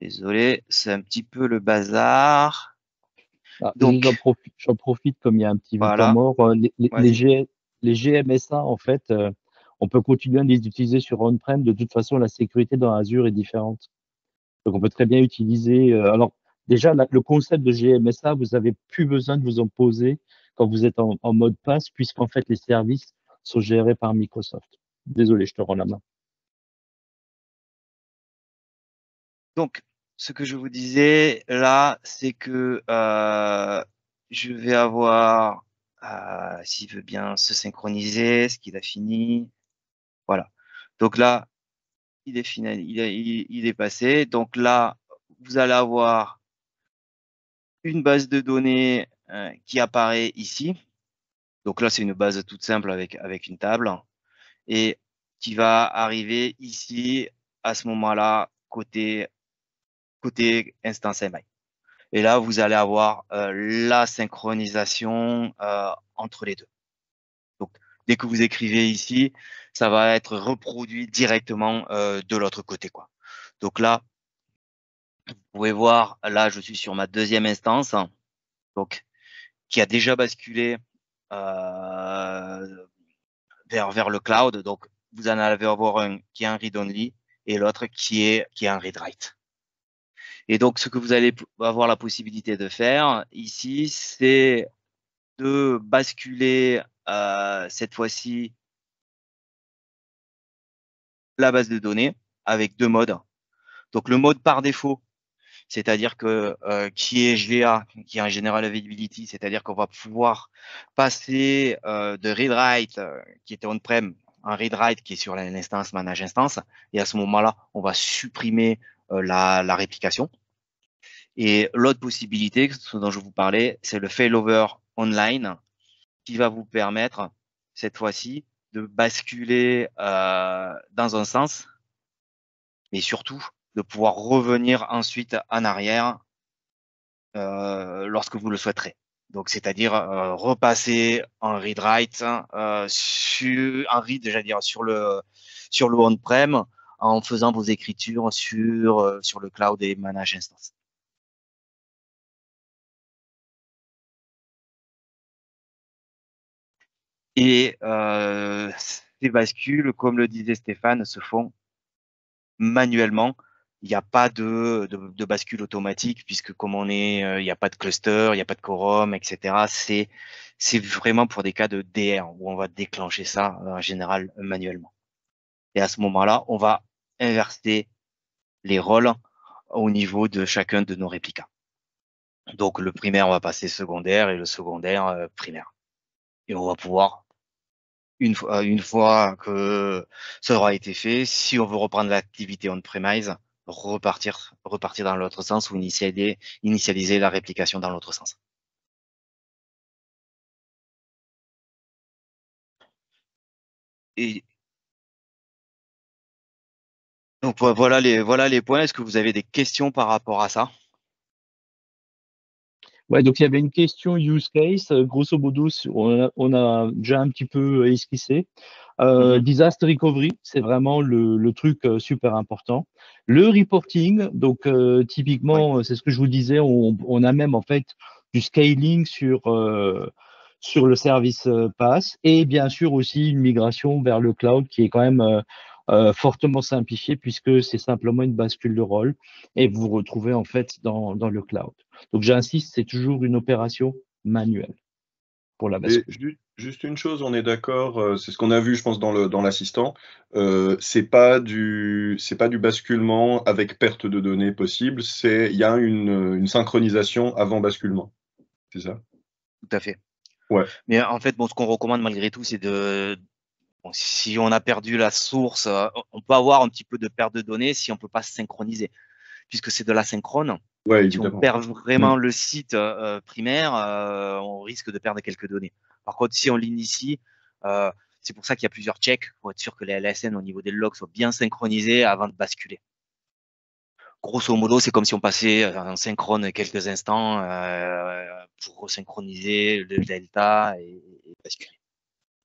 Désolé, c'est un petit peu le bazar. Ah, Donc, j'en profite, comme il y a un petit voilà. mort. Euh, les, les, GMSA, en fait, euh, on peut continuer à les utiliser sur on-prem. De toute façon, la sécurité dans Azure est différente. Donc, on peut très bien utiliser. Euh, alors, déjà, le concept de GMSA, vous n'avez plus besoin de vous en poser quand vous êtes en, en mode passe, puisqu'en fait, les services sont gérés par Microsoft. Désolé, je te rends la main. Donc, ce que je vous disais là, c'est que euh, je vais avoir, euh, s'il veut bien se synchroniser, ce qu'il a fini. Voilà. Donc là, il est passé. Donc là, vous allez avoir une base de données euh, qui apparaît ici. Donc là, c'est une base toute simple avec, avec une table et qui va arriver ici à ce moment-là côté côté instance MI. Et là, vous allez avoir euh, la synchronisation euh, entre les deux. Donc, dès que vous écrivez ici, ça va être reproduit directement euh, de l'autre côté. quoi. Donc là, vous pouvez voir, là, je suis sur ma deuxième instance, donc qui a déjà basculé vers, vers le cloud. Donc, vous en allez avoir un qui est un read-only et l'autre qui est, qui est un read-write. Et donc, ce que vous allez avoir la possibilité de faire ici, c'est de basculer euh, cette fois-ci la base de données avec deux modes. Donc, le mode par défaut, c'est-à-dire que euh, qui est GA, qui est un General Availability, c'est-à-dire qu'on va pouvoir passer euh, de read-write qui était on-prem un read-write qui est sur l'instance manage instance, et à ce moment-là, on va supprimer la, la, réplication. Et l'autre possibilité, ce dont je vous parlais, c'est le failover online qui va vous permettre cette fois-ci de basculer euh, dans un sens, mais surtout de pouvoir revenir ensuite en arrière euh, lorsque vous le souhaiterez. Donc, c'est-à-dire euh, repasser en read write euh, sur un read, j'allais dire sur le on-prem en faisant vos écritures sur sur le cloud et manage instance. Et ces bascules, comme le disait Stéphane, se font manuellement. Il n'y a pas de, de, de, bascule automatique puisque comme on est, euh, il n'y a pas de cluster, il n'y a pas de quorum, etc. C'est c'est vraiment pour des cas de DR où on va déclencher ça en général manuellement. Et à ce moment-là, on va inverser les rôles au niveau de chacun de nos réplicas. Donc le primaire, on va passer secondaire et le secondaire euh, primaire. Et on va pouvoir une fois, une fois que ça aura été fait, si on veut reprendre l'activité on-premise, repartir, repartir dans l'autre sens ou initialiser, initialiser la réplication dans l'autre sens. Et donc voilà les, voilà les points. Est-ce que vous avez des questions par rapport à ça? Ouais, donc il y avait une question use case. Euh, grosso modo, on a, on a déjà un petit peu esquissé. Euh, mhm. Disaster recovery, c'est vraiment le, le, truc euh, super important. Le reporting, donc euh, typiquement, c'est ce que je vous disais, on, on, a même en fait du scaling sur sur le service pass et bien sûr aussi une migration vers le cloud qui est quand même euh, fortement simplifié puisque c'est simplement une bascule de rôle et vous vous retrouvez en fait dans, dans le cloud. Donc j'insiste, c'est toujours une opération manuelle pour la bascule. juste une chose, on est d'accord, euh, c'est ce qu'on a vu, je pense, dans le dans l'assistant. Euh, c'est pas du c'est pas du basculement avec perte de données possible. C'est il y a une, une synchronisation avant basculement. C'est ça? Tout à fait. Ouais. Mais en fait, bon, ce qu'on recommande malgré tout, c'est de si on a perdu la source, euh, on peut avoir un petit peu de perte de données si on peut pas synchroniser, puisque c'est de l'asynchrone. Ouais, si on perd vraiment le site euh, primaire, euh, on risque de perdre quelques données. Par contre, si on l'initie, c'est pour ça qu'il y a plusieurs checks pour être sûr que les LSN au niveau des logs soient bien synchronisés avant de basculer. Grosso modo, c'est comme si on passait en synchrone quelques instants pour resynchroniser le delta et basculer.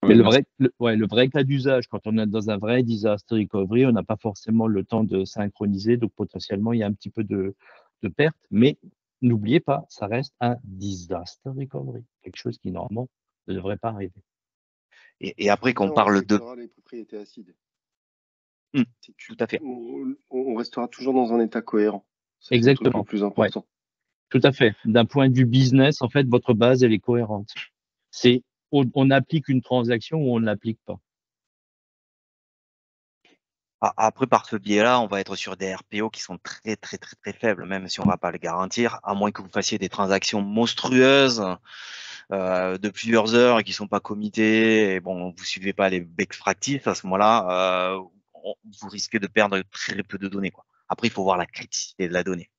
Mais le vrai, ouais, le vrai cas d'usage, quand on est dans un vrai disaster recovery, on n'a pas forcément le temps de synchroniser, donc potentiellement il y a un petit peu de, de perte. Mais n'oubliez pas, ça reste un disaster recovery, quelque chose qui normalement ne devrait pas arriver. Et, et après, qu'on parle de les propriétés acides. Mmh, tout à fait. On, on, restera toujours dans un état cohérent. Exactement. Le plus important. Ouais. Tout à fait. D'un point de vue business, en fait, votre base elle est cohérente. C'est on, applique une transaction ou on ne l'applique pas. Après, par ce biais-là, on va être sur des RPO qui sont très, très, très, très faibles, même si on ne va pas le garantir, à moins que vous fassiez des transactions monstrueuses euh, de plusieurs heures et qui ne sont pas committées. Et bon, vous suivez pas les becs fractifs à ce moment-là, euh, vous risquez de perdre très peu de données. Après, il faut voir la criticité de la donnée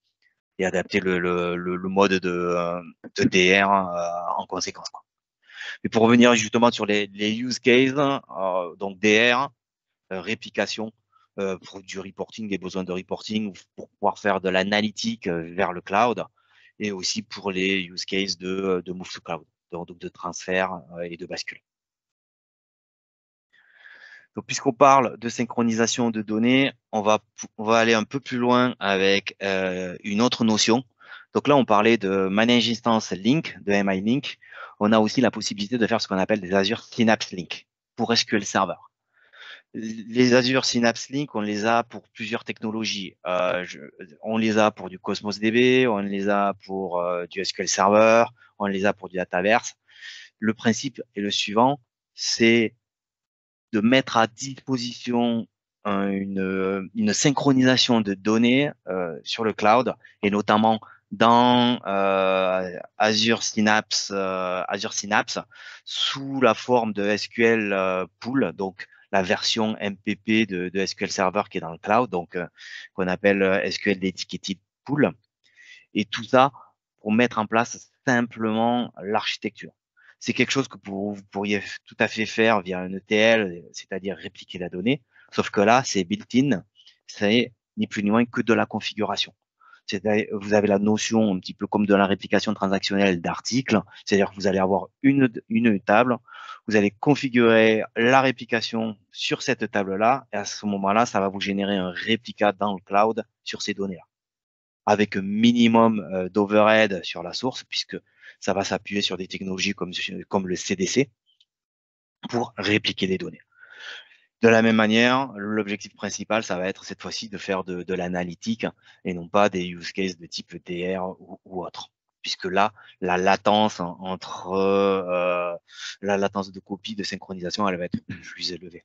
et adapter le, mode de, de DR euh, en conséquence. Mais pour revenir justement sur les, use cases, euh, donc DR, euh, réplication euh, pour du reporting, des besoins de reporting, pour pouvoir faire de l'analytique vers le cloud, et aussi pour les use cases de, move to cloud, donc de transfert et de bascule. Donc, puisqu'on parle de synchronisation de données, on va, on va aller un peu plus loin avec une autre notion. Donc là, on parlait de Manage Instance Link, de MI Link. On a aussi la possibilité de faire ce qu'on appelle des Azure Synapse Link pour SQL Server. Les Azure Synapse Link, on les a pour plusieurs technologies. Euh, on les a pour du Cosmos DB, on les a pour euh, du SQL Server, on les a pour du Dataverse. Le principe est le suivant, c'est de mettre à disposition une, une, synchronisation de données euh, sur le cloud et notamment dans euh, Azure Synapse, euh, Azure Synapse sous la forme de SQL euh, Pool, donc la version MPP de, SQL Server qui est dans le cloud, donc euh, qu'on appelle SQL Dedicated Pool, et tout ça pour mettre en place simplement l'architecture. C'est quelque chose que vous pourriez tout à fait faire via un ETL, c'est-à-dire répliquer la donnée, sauf que là, c'est built-in, c'est ni plus ni moins que de la configuration vous avez la notion un petit peu comme de la réplication transactionnelle d'articles, c'est-à-dire que vous allez avoir une, une table, vous allez configurer la réplication sur cette table-là, et à ce moment-là, ça va vous générer un réplica dans le cloud sur ces données-là, avec un minimum euh, d'overhead sur la source, puisque ça va s'appuyer sur des technologies comme, comme le CDC pour répliquer les données. De la même manière, l'objectif principal, ça va être cette fois-ci de faire de, l'analytique et non pas des use cases de type DR ou, autre. Puisque là, la latence entre euh, la latence de copie, de synchronisation, elle va être plus élevée.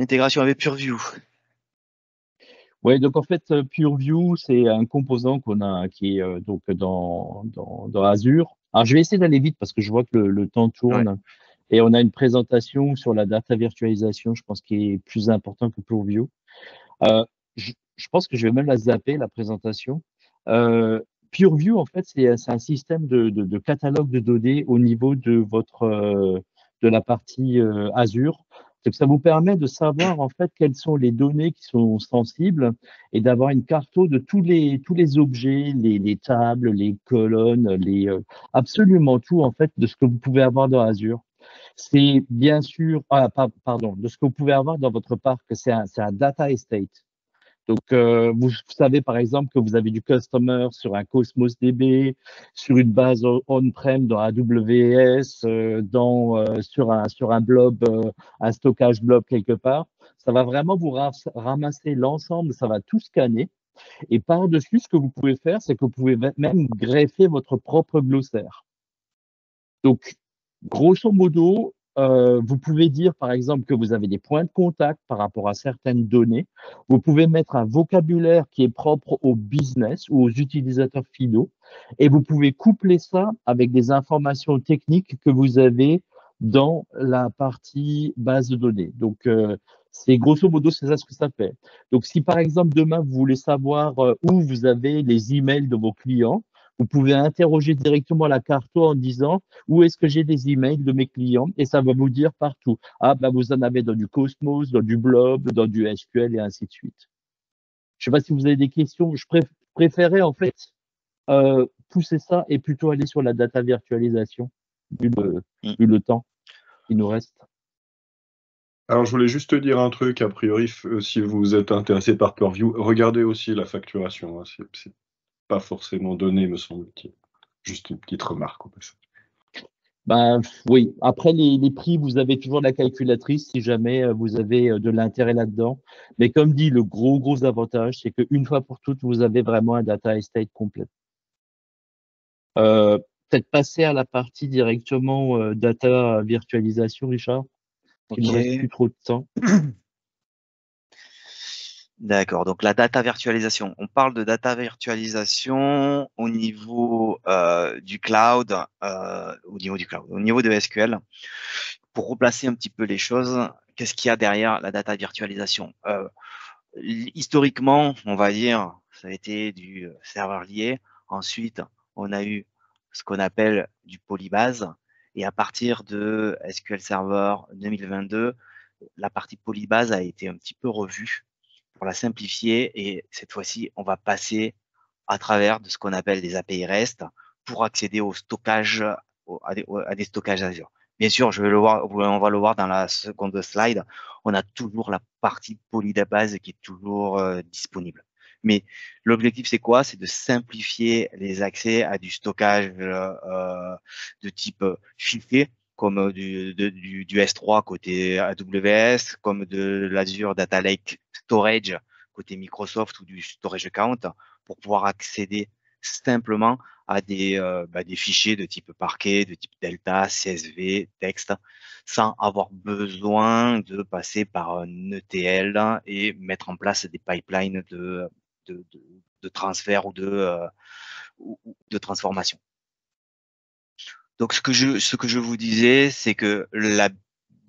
Intégration avec PureView. Oui, donc en fait, PureView, c'est un composant qu'on a qui est euh, donc dans, dans, dans Azure alors, je vais essayer d'aller vite parce que je vois que le, temps tourne. Et on a une présentation sur la data virtualisation, je pense, qui est plus important que PureView. Euh, je, je, pense que je vais même la zapper, la présentation. Euh, PureView, en fait, c'est un système de, de, de, catalogue de données au niveau de votre euh, de la partie euh, Azure c'est ça vous permet de savoir en fait quelles sont les données qui sont sensibles et d'avoir une carte de tous les tous les objets, les, les tables, les colonnes, les euh, absolument tout en fait de ce que vous pouvez avoir dans Azure. C'est bien sûr, ah, pardon, de ce que vous pouvez avoir dans votre parc, c'est un, un data estate. Donc, euh, vous savez par exemple que vous avez du customer sur un Cosmos DB, sur une base on-prem dans AWS, euh, dans, euh, sur, un, sur un blob, un stockage blob quelque part. Ça va vraiment vous ramasser l'ensemble, ça va tout scanner. Et par-dessus, ce que vous pouvez faire, c'est que vous pouvez même greffer votre propre glossaire. Donc, grosso modo, euh, vous pouvez dire, par exemple, que vous avez des points de contact par rapport à certaines données. Vous pouvez mettre un vocabulaire qui est propre au business ou aux utilisateurs finaux. Et vous pouvez coupler ça avec des informations techniques que vous avez dans la partie base de données. Donc, euh, c'est grosso modo, c'est ça ce que ça fait. Donc, si par exemple demain vous voulez savoir euh, où vous avez les emails de vos clients, vous pouvez interroger directement la carte en disant où est-ce que j'ai des emails de mes clients et ça va vous dire partout. Ah, ben vous en avez dans du Cosmos, dans du Blob, dans du SQL et ainsi de suite. Je ne sais pas si vous avez des questions. Je préférais en fait euh, pousser ça et plutôt aller sur la data virtualisation vu le, mm. vu le temps qui nous reste. Alors, je voulais juste te dire un truc, a priori, euh, si vous êtes intéressé par Purview, regardez aussi la facturation. Hein. C'est pas forcément donné, me semble-t-il. Juste une petite remarque au passage. Ben, oui, après les, les, prix, vous avez toujours la calculatrice si jamais euh, vous avez euh, de l'intérêt là-dedans. Mais comme dit, le gros, gros avantage, c'est qu'une fois pour toutes, vous avez vraiment un data estate complet. Euh, Peut-être passer à la partie directement euh, data virtualisation, Richard. Il ne reste plus trop de temps. [CLEARS THROAT] D'accord. Donc la data virtualisation. On parle de data virtualisation au niveau euh, du cloud, euh, au niveau du cloud, au niveau de SQL. Pour replacer un petit peu les choses, qu'est-ce qu'il y a derrière la data virtualisation? Euh, Historiquement, on va dire, ça a été du serveur lié. Ensuite, on a eu ce qu'on appelle du polybase. Et à partir de SQL Server 2022, la partie polybase a été un petit peu revue pour la simplifier. Et cette fois-ci, on va passer à travers de ce qu'on appelle des API REST pour accéder au stockage, à, des, stockages Azure. Bien sûr, je vais le voir, on va le voir dans la seconde slide, on a toujours la partie polydabase qui est toujours euh, disponible. Mais l'objectif, c'est quoi? C'est de simplifier les accès à du stockage euh, de type fichier, comme du, du, du, S3 côté AWS, comme de l'Azure Data Lake Storage côté Microsoft ou du Storage Account, pour pouvoir accéder simplement à des, euh, bah, des fichiers de type parquet, de type delta, CSV, texte, sans avoir besoin de passer par un ETL et mettre en place des pipelines de, de, de, transfert ou de, euh, de transformation. Donc ce que je, ce que je vous disais, c'est que la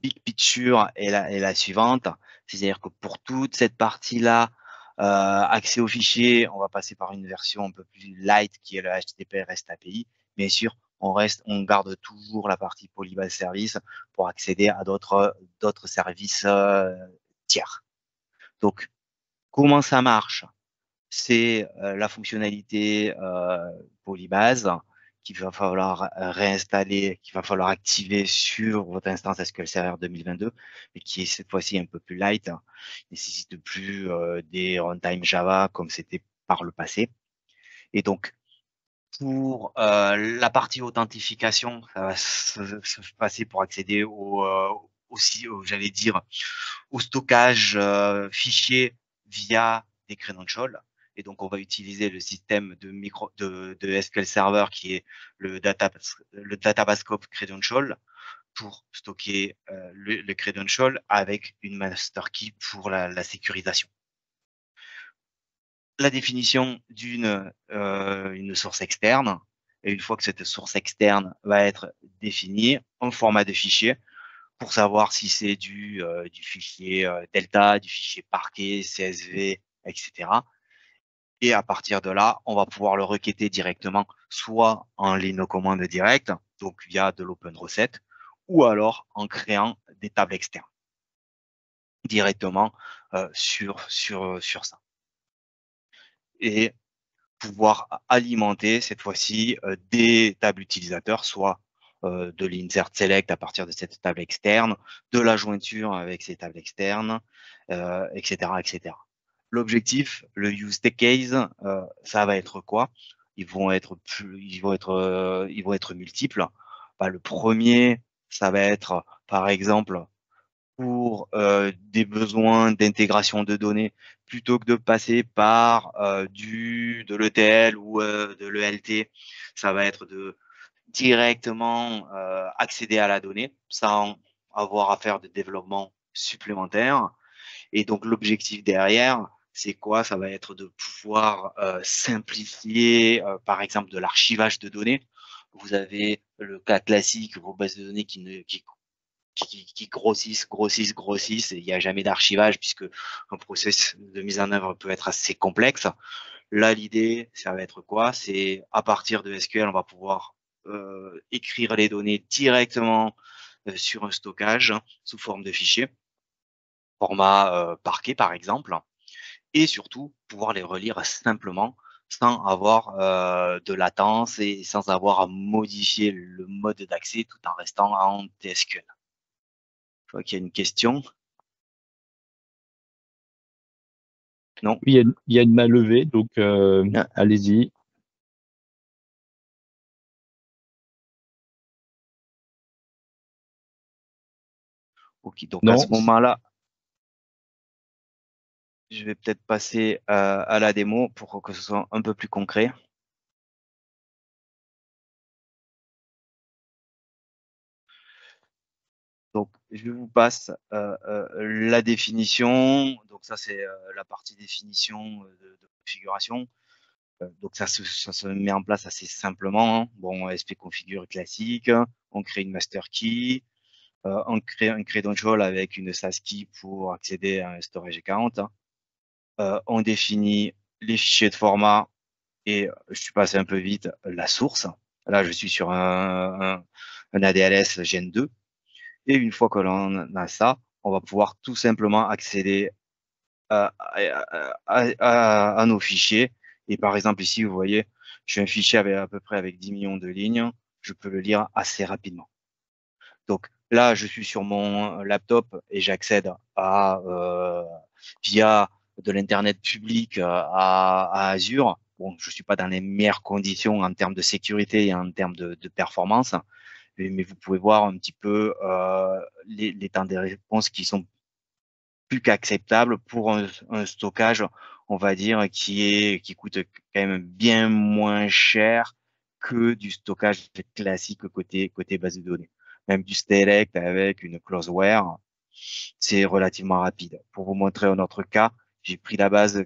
big picture est la, suivante, c'est-à-dire que pour toute cette partie-là, euh, accès aux fichiers, on va passer par une version un peu plus light qui est le HTTP REST API. Bien sûr, on reste, on garde toujours la partie Polybase Service pour accéder à d'autres d'autres services euh, tiers. Donc, comment ça marche? C'est euh, la fonctionnalité Polybase qu'il va falloir euh, réinstaller, qu'il va falloir activer sur votre instance SQL Server 2022, mais qui est cette fois-ci un peu plus light, hein, nécessite plus euh, des runtime Java comme c'était par le passé. Et donc, pour euh, la partie authentification, ça va se, passer pour accéder au, aussi, j'allais dire, au stockage fichier via des credentials. Et donc, on va utiliser le système de, SQL Server qui est le, data, le Databascope Credential pour stocker euh, le, credential avec une master key pour la, sécurisation. La définition d'une euh, source externe, et une fois que cette source externe va être définie en format de fichier, pour savoir si c'est du, euh, du fichier Delta, du fichier Parquet, CSV, etc. Et à partir de là, on va pouvoir le requêter directement, soit en ligne commande directe, donc via de l'open recette, ou alors en créant des tables externes directement euh, sur, sur, sur ça. Et pouvoir alimenter cette fois-ci euh, des tables utilisateurs, soit euh, de l'insert select à partir de cette table externe, de la jointure avec ces tables externes, etc., etc. L'objectif, le use case, euh, ça va être quoi? Ils vont être plus, ils vont être, euh, ils vont être multiples. Bah, le premier, ça va être, par exemple, pour euh, des besoins d'intégration de données, plutôt que de passer par du de l'ETL ou de l'ELT, ça va être de directement accéder à la donnée sans avoir à faire de développement supplémentaire. Et donc l'objectif derrière, c'est quoi? Ça va être de pouvoir euh, simplifier, euh, par exemple, de l'archivage de données. Vous avez le cas classique, vos bases de données qui, ne, qui, qui, grossissent, grossissent, grossissent, et il n'y a jamais d'archivage puisque un process de mise en œuvre peut être assez complexe. Là, l'idée, ça va être quoi? C'est à partir de SQL, on va pouvoir euh, écrire les données directement sur un stockage sous forme de fichier, format parquet par exemple et surtout pouvoir les relire simplement sans avoir euh, de latence et sans avoir à modifier le mode d'accès tout en restant en TSQL. Je vois qu'il y a une question. Non. il, y a, il y a une main levée, donc euh, ah. allez-y. Ok, donc à ce moment-là, je vais peut-être passer à, la démo pour que ce soit un peu plus concret. Donc, je vous passe euh, euh, la définition. Donc, ça, c'est euh, la partie définition de, configuration. donc, ça se, met en place assez simplement. Hein. Bon, SP configure classique. On crée une master key. on crée un credential avec une SAS key pour accéder à un storage account. Euh, on définit les fichiers de format et euh, je suis passé un peu vite la source. Là, je suis sur un, ADLS Gen 2. Et une fois que l'on a ça, on va pouvoir tout simplement accéder à, nos fichiers. Et par exemple, ici, vous voyez, je un fichier avec, à peu près avec 10 millions de lignes. je peux le lire assez rapidement. Donc là, je suis sur mon laptop et j'accède à euh, via de l'internet public à, Azure. Bon, je suis pas dans les meilleures conditions en termes de sécurité et en termes de, performance, mais, vous pouvez voir un petit peu euh, les, temps des réponses qui sont plus qu'acceptables pour un, un, stockage, on va dire, qui est qui coûte quand même bien moins cher que du stockage classique côté côté base de données. Même du Stelect avec une Closeware, c'est relativement rapide. Pour vous montrer un autre cas, j'ai pris la base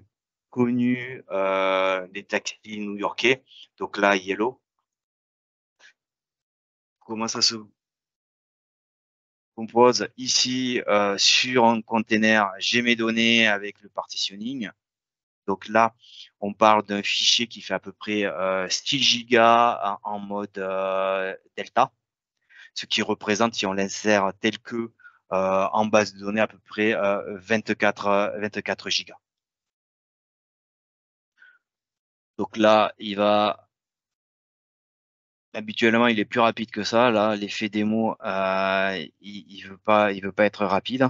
connue euh, des taxis new-yorkais. Donc là, Yellow. Comment ça se compose ici euh, sur un container? J'ai mes données avec le partitioning. Donc là, on parle d'un fichier qui fait à peu près euh, 6 gigas en, mode euh, Delta, ce qui représente, si on l'insère tel que en base de données, à peu près 24, 24 gigas. Donc là, il va habituellement, il est plus rapide que ça. Là, l'effet démo, euh, il, il veut pas, il veut pas être rapide.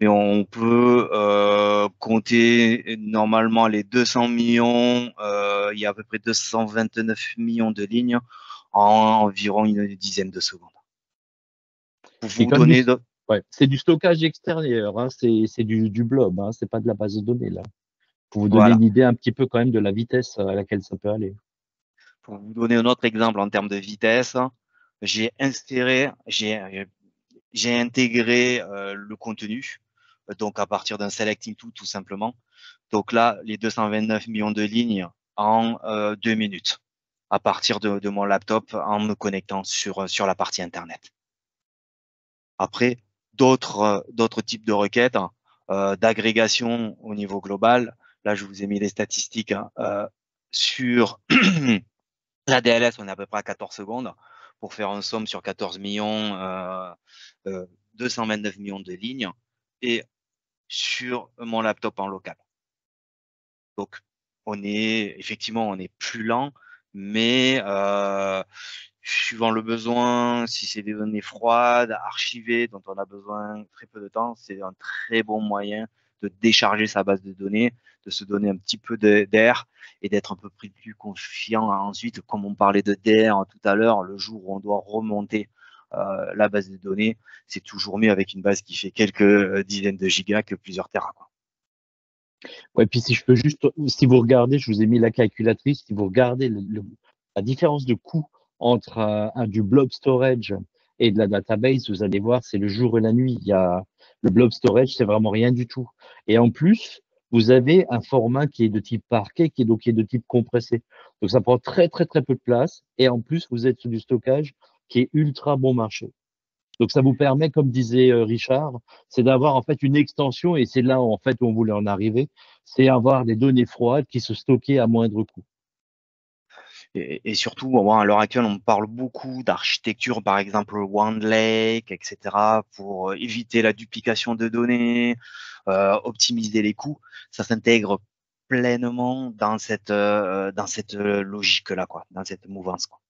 Mais on peut euh, compter normalement les 200 millions. Euh, il y a à peu près 229 millions de lignes en environ une dizaine de secondes. vous donner ouais, c'est du stockage extérieur. Hein, c'est du, du, blob. Hein, c'est pas de la base de données là. Pour vous donner une idée un petit peu quand même de la vitesse à laquelle ça peut aller. Pour vous donner un autre exemple en termes de vitesse, j'ai inséré, j'ai j'ai intégré euh, le contenu, donc à partir d'un selecting to tout simplement. Donc là, les 229 millions de lignes en euh, deux minutes à partir de, de, mon laptop en me connectant sur, sur la partie Internet. Après, d'autres d'autres types de requêtes euh, d'agrégation au niveau global, Là, je vous ai mis les statistiques hein, euh, sur [CLEARS THROAT] la DLS, on est à peu près à 14 secondes. Pour faire un somme sur 14 millions, euh, 229 euh, millions de lignes et sur mon laptop en local. Donc, on est effectivement, on est plus lent, mais euh, suivant le besoin, si c'est des données froides, archivées, dont on a besoin très peu de temps, c'est un très bon moyen de décharger sa base de données, de se donner un petit peu d'air et d'être un peu plus confiant ensuite, comme on parlait de DR tout à l'heure, le jour où on doit remonter euh, la base de données, c'est toujours mieux avec une base qui fait quelques euh, dizaines de gigas que plusieurs terras. Ouais, puis si je peux juste, si vous regardez, je vous ai mis la calculatrice, si vous regardez la différence de coût entre un, du blob storage et de la database, vous allez voir, c'est le jour et la nuit. Il y a le blob storage, c'est vraiment rien du tout. Et en plus, vous avez un format qui est de type parquet, qui est donc qui est de type compressé. Donc ça prend très très très peu de place. Et en plus, vous êtes sur du stockage qui est ultra bon marché. Donc ça vous permet, comme disait euh, Richard, c'est d'avoir en fait une extension, et c'est là en fait où on voulait en arriver, c'est avoir des données froides qui se stockent à moindre coût. Et, surtout, à l'heure actuelle, on parle beaucoup d'architecture, par exemple OneLake, etc., pour euh, éviter la duplication de données, euh, optimiser les coûts. Ça s'intègre pleinement dans cette euh, dans cette logique-là, quoi, dans cette mouvance. Quoi.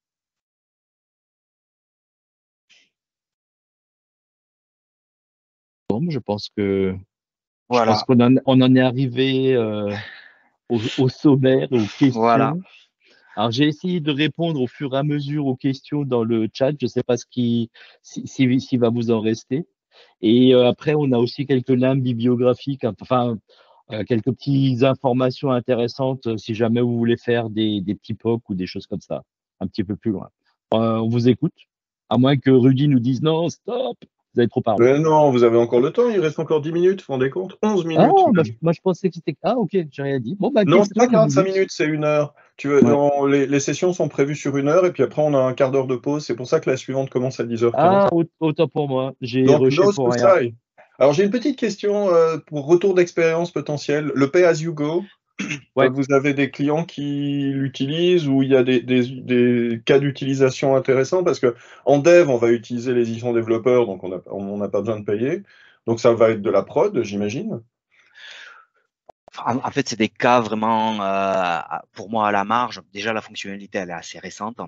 Bon, je pense que voilà. je pense qu'on en, on en est arrivé au, au, sommaire, aux questions. Voilà. Alors j'ai essayé de répondre au fur et à mesure aux questions dans le chat. Je ne sais pas ce qui, s'il si, si va vous en rester. Et euh, après, on a aussi quelques limbes bibliographiques, enfin euh, quelques petites informations intéressantes euh, si jamais vous voulez faire des, des petits POC ou des choses comme ça, un petit peu plus loin. on vous écoute, à moins que Rudy nous dise non, stop. Vous avez trop parlé. Mais non, vous avez encore le temps, il reste encore 10 minutes, vous vous rendez compte? 11 minutes. Ah, bah, moi je pensais que c'était. Ah, ok, j'ai rien dit. Bon, bah, non, c'est pas 45 minutes, c'est une heure. Tu veux, les, les, sessions sont prévues sur une heure et puis après on a un quart d'heure de pause. C'est pour ça que la suivante commence à 10h. Ah, autant pour moi. J'ai rushé pour rien. Alors j'ai une petite question euh, pour retour d'expérience potentiel. Le pay as you go, [COUGHS] vous avez des clients qui l'utilisent ou il y a des, cas d'utilisation intéressants? Parce que en dev, on va utiliser les IFON développeurs, donc on n'a pas besoin de payer. Donc ça va être de la prod, j'imagine. En, fait, c'est des cas vraiment, euh, pour moi, à la marge. Déjà, la fonctionnalité, elle est assez récente.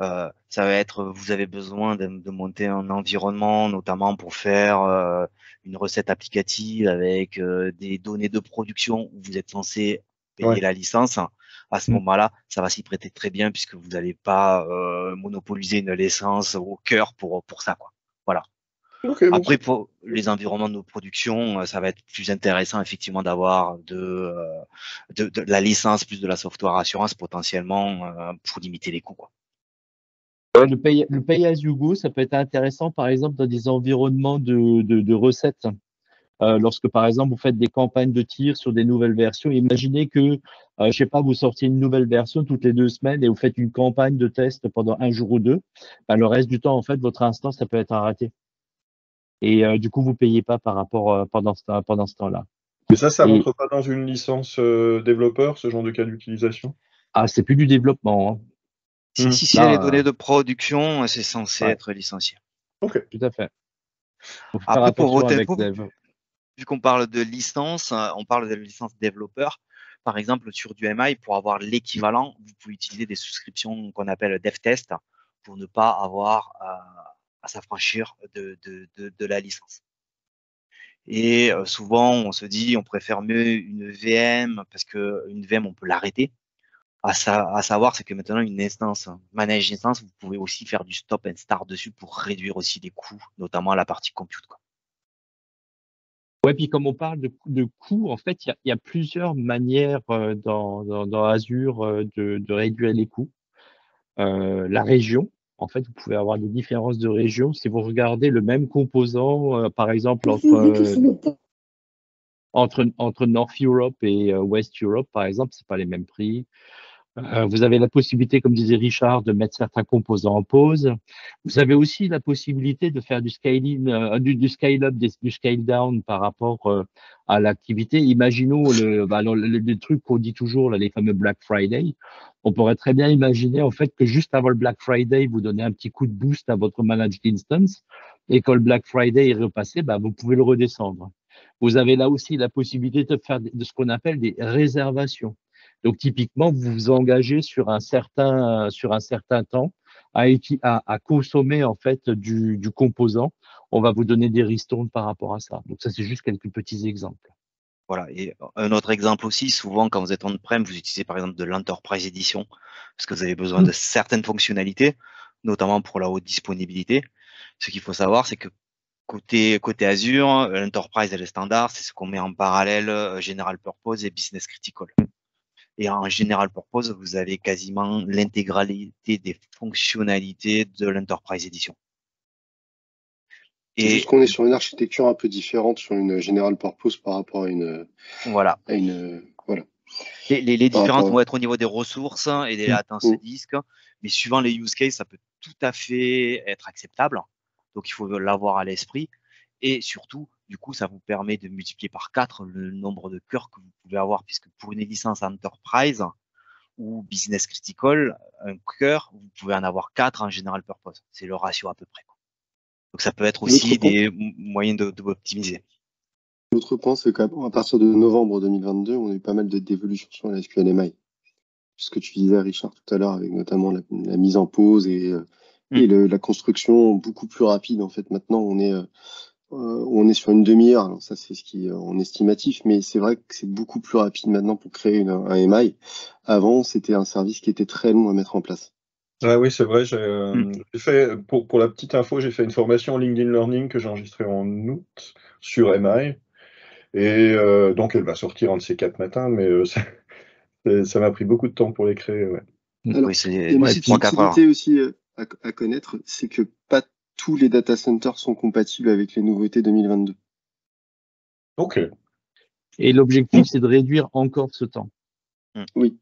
Euh, ça va être, vous avez besoin de, monter un environnement, notamment pour faire euh, une recette applicative avec euh, des données de production où vous êtes censé payer la licence. À ce mmh. moment-là, ça va s'y prêter très bien puisque vous n'allez pas monopoliser une licence au cœur pour, pour ça. Quoi. Voilà. Après, pour les environnements de nos productions, ça va être plus intéressant effectivement d'avoir de, de, de, la licence plus de la software assurance potentiellement pour limiter les coûts. Quoi. Le pay, le pay as you go, ça peut être intéressant, par exemple, dans des environnements de, de, de recettes. Euh, lorsque, par exemple, vous faites des campagnes de tir sur des nouvelles versions, imaginez que, euh, je sais pas, vous sortiez une nouvelle version toutes les deux semaines et vous faites une campagne de test pendant un jour ou deux. Ben, le reste du temps, en fait, votre instance, ça peut être arrêté. Et euh, du coup, vous payez pas par rapport euh, pendant ce, pendant ce temps-là. Mais ça, ça rentre pas dans une licence euh, développeur, ce genre de cas d'utilisation? Ah, c'est plus du développement. Hein. Si, mmh. si c'est les données de production, c'est censé être licencié. Ok. Tout à fait. Après, pour info, vu qu'on parle de licence, on parle de licence développeur. Par exemple, sur du MI, pour avoir l'équivalent, vous pouvez utiliser des souscriptions qu'on appelle DevTest pour ne pas avoir à, s'affranchir de, de, de, la licence. Et euh, souvent, on se dit, on préfère mieux une VM parce que une VM, on peut l'arrêter à, savoir, c'est que maintenant, une instance, manage instance, vous pouvez aussi faire du stop and start dessus pour réduire aussi les coûts, notamment la partie compute. Quoi. Ouais, puis comme on parle de, coûts, en fait, il y a, plusieurs manières euh, dans, Azure euh, de, réduire les coûts. La région, en fait, vous pouvez avoir des différences de région. Si vous regardez le même composant, par exemple, entre, entre, entre North Europe et West Europe, par exemple, c'est pas les mêmes prix. Euh, vous avez la possibilité, comme disait Richard, de mettre certains composants en pause. Vous avez aussi la possibilité de faire du scaling, euh, du, scale up, du scale down par rapport euh, à l'activité. Imaginons le, bah, le, truc qu'on dit toujours, là, les fameux Black Friday. On pourrait très bien imaginer en fait que juste avant le Black Friday, vous donnez un petit coup de boost à votre managed instance et quand le Black Friday est repassé, bah, vous pouvez le redescendre. Vous avez là aussi la possibilité de faire de ce qu'on appelle des réservations. Donc typiquement, vous vous engagez sur un certain sur un certain temps à, à, consommer en fait du, du, composant. On va vous donner des ristournes par rapport à ça. Donc ça, c'est juste quelques petits exemples. Voilà. Et un autre exemple aussi, souvent quand vous êtes en prem, vous utilisez par exemple de l'enterprise edition parce que vous avez besoin mmh. de certaines fonctionnalités, notamment pour la haute disponibilité. Ce qu'il faut savoir, c'est que côté côté Azure, l'enterprise et le standard, c'est ce qu'on met en parallèle euh, General Purpose et Business Critical. Et en général purpose, vous avez quasiment l'intégralité des fonctionnalités de l'Enterprise Edition. Et juste qu'on est sur une architecture un peu différente sur une General Purpose par rapport à une. Voilà. À une, voilà. Les, les, différences vont être au niveau des ressources et des mmh. latences mmh. disques, mais suivant les use cases, ça peut tout à fait être acceptable. Donc il faut l'avoir à l'esprit. Et surtout, du coup, ça vous permet de multiplier par 4 le nombre de cœurs que vous pouvez avoir, puisque pour une licence Enterprise ou Business Critical, un cœur, vous pouvez en avoir 4 en General Purpose. C'est le ratio à peu près. Donc ça peut être aussi des moyens de, de L'autre point, c'est qu'à partir de novembre 2022, on a eu pas mal de dévolutions sur la SQLMI. Ce que tu disais, Richard, tout à l'heure, avec notamment la, mise en pause et, euh, mmh. la construction beaucoup plus rapide. En fait, maintenant, on est euh, on est sur une demi-heure. ça, c'est ce qui est en estimatif, mais c'est vrai que c'est beaucoup plus rapide maintenant pour créer une, un MI. Avant, c'était un service qui était très long à mettre en place. Ah oui, c'est vrai. J'ai euh, hmm. fait pour, pour la petite info, j'ai fait une formation LinkedIn Learning que j'ai enregistrée en août sur MI. Et euh, donc, elle va sortir en de ces quatre matins, mais [LAUGHS] ça m'a pris beaucoup de temps pour les créer. Ouais. oui, c'est une ouais, aussi à, à connaître, c'est que pas tous les data centers sont compatibles avec les nouveautés 2022. Ok. Et l'objectif, c'est de réduire encore ce temps. Hmm. Oui.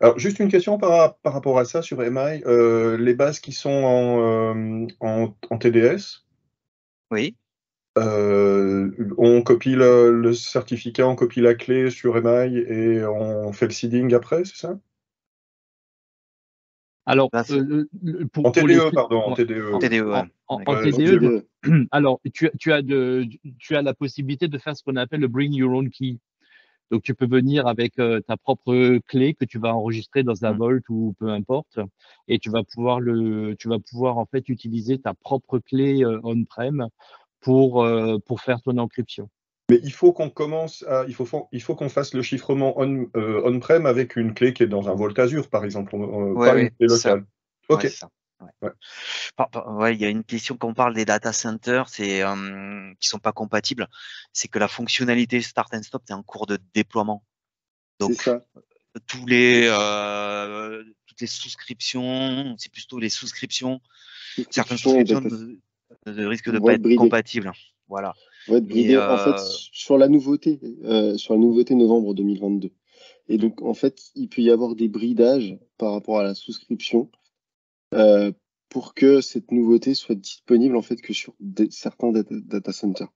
Alors, juste une question par, rapport à ça sur MI. Euh, les bases qui sont en, euh, TDS Oui. Euh, on copie le, certificat, on copie la clé sur MI et on fait le seeding après, c'est ça? Alors, euh, pour, en TDE, pardon, en TDE. En TDE, en, TDE [CLEARS THROAT] alors, tu, tu, as de, tu as la possibilité de faire ce qu'on appelle le bring your own key. Donc, tu peux venir avec euh, ta propre clé que tu vas enregistrer dans un mmh. Vault ou peu importe, et tu vas pouvoir le, tu vas pouvoir en fait utiliser ta propre clé euh, on-prem pour euh, pour faire ton encryption. Mais il faut qu'on commence à, il faut, il faut qu'on fasse le chiffrement on, on-prem avec une clé qui est dans un Vault Azure, par exemple, pas une clé locale. Ok. Ouais, il y a une question quand on parle des data centers, c'est euh, qui sont pas compatibles, c'est que la fonctionnalité start and stop est en cours de déploiement. Donc tous les euh, toutes les souscriptions, c'est plutôt les souscriptions, certaines souscriptions de, risquent de pas être compatibles. Voilà. En fait euh, sur la nouveauté, euh, sur la nouveauté novembre 2022. Et donc en fait, il peut y avoir des bridages par rapport à la souscription euh, pour que cette nouveauté soit disponible en fait que sur certains data, centers.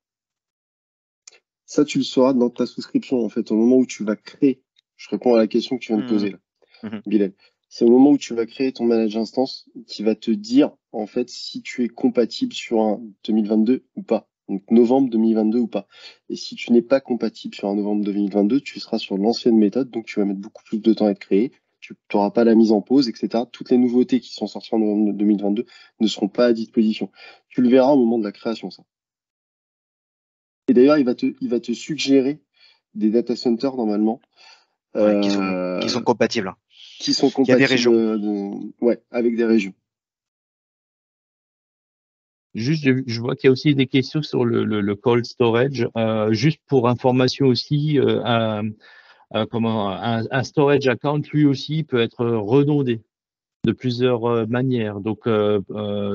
Ça, tu le sauras dans ta souscription en fait au moment où tu vas créer. Je réponds à la question que tu viens de mmh. poser là, mmh. C'est au moment où tu vas créer ton manage instance qui va te dire en fait si tu es compatible sur un 2022 ou pas. Donc novembre 2022 ou pas. Et si tu n'es pas compatible sur un novembre 2022, tu seras sur l'ancienne méthode, donc tu vas mettre beaucoup plus de temps à être créé tu n'auras pas la mise en pause, etc. Toutes les nouveautés qui sont sorties en novembre 2022 ne seront pas à disposition. Tu le verras au moment de la création, ça. Et d'ailleurs, il va te, il va te suggérer des data centers normalement. qui, sont, euh, compatibles. Qui sont compatibles. Il y a des régions. Euh, ouais, avec des régions. Juste, je, vois qu'il y a aussi des questions sur le, le, cold storage. Euh, juste pour information aussi, euh, comment un, storage account lui aussi peut être redondé de plusieurs euh, manières. Donc, euh,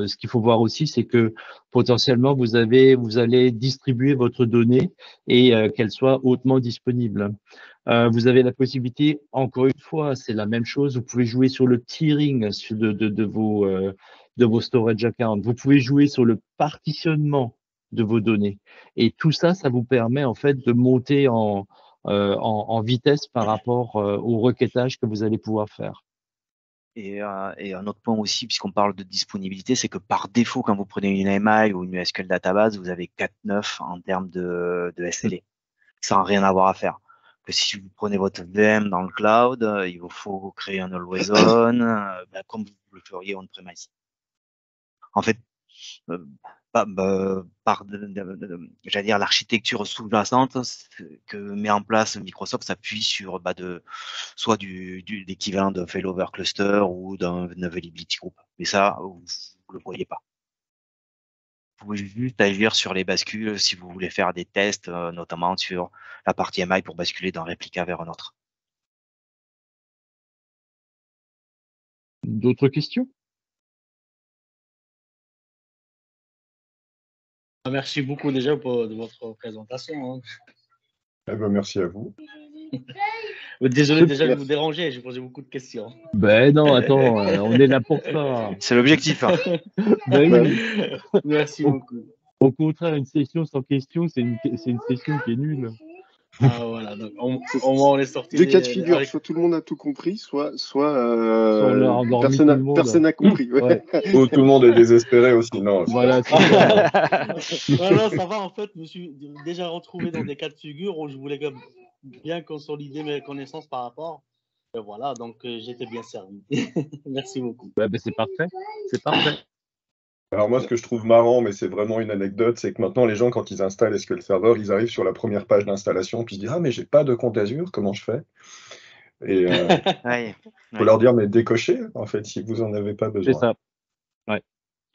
ce qu'il faut voir aussi, c'est que potentiellement vous avez, vous allez distribuer votre donnée et qu'elle soit hautement disponible. Vous avez la possibilité, encore une fois, c'est la même chose. Vous pouvez jouer sur le tiering de, de, de vos de vos storage accounts. Vous pouvez jouer sur le partitionnement de vos données. Et tout ça, ça vous permet en fait de monter en, euh, en, vitesse par rapport euh, au requêtage que vous allez pouvoir faire. Et, euh, un autre point aussi, puisqu'on parle de disponibilité, c'est que par défaut, quand vous prenez une AMI ou une SQL database, vous avez 4.9 en termes de, de SLA, sans rien avoir à faire. Que si vous prenez votre VM dans le cloud, il vous faut créer un always on, ben, comme vous le feriez on-premise. En fait, bah, par j'allais dire l'architecture sous-jacente que met en place Microsoft s'appuie sur bah, de soit du, du l'équivalent d'un failover cluster ou d'un availability group. Mais ça, vous ne le voyez pas. Vous pouvez juste agir sur les bascules si vous voulez faire des tests, euh, notamment sur la partie MI pour basculer d'un réplica vers un autre. D'autres questions? Merci beaucoup déjà pour de votre présentation. Hein. Eh ben, merci à vous. [LAUGHS] Désolé déjà de vous déranger, j'ai posé beaucoup de questions. Ben non, attends, [LAUGHS] euh, on est là pour ça. C'est l'objectif. Hein. [LAUGHS] Ben merci beaucoup. Au contraire, une session sans questions, c'est une, une session qui est nulle. Ah, voilà, donc on, on, est sorti. Deux cas de figure, soit tout le monde a tout compris, soit, soit, euh, personne n'a compris. Ou tout le monde est désespéré aussi. Non, voilà, voilà, ça va, en fait, je me suis déjà retrouvé dans des cas de figure où je voulais bien consolider mes connaissances par rapport. Et voilà, donc euh, j'étais bien servi. [LAUGHS] Merci beaucoup. ben c'est parfait. C'est parfait. Alors moi, ce que je trouve marrant, mais c'est vraiment une anecdote, c'est que maintenant, les gens, quand ils installent SQL Server, ils arrivent sur la première page d'installation, puis ils se disent « Ah, mais j'ai pas de compte Azure, comment je fais ?» Et euh, [LAUGHS] il faut leur dire « Mais décochez, en fait, si vous en avez pas besoin. » C'est ça. Oui,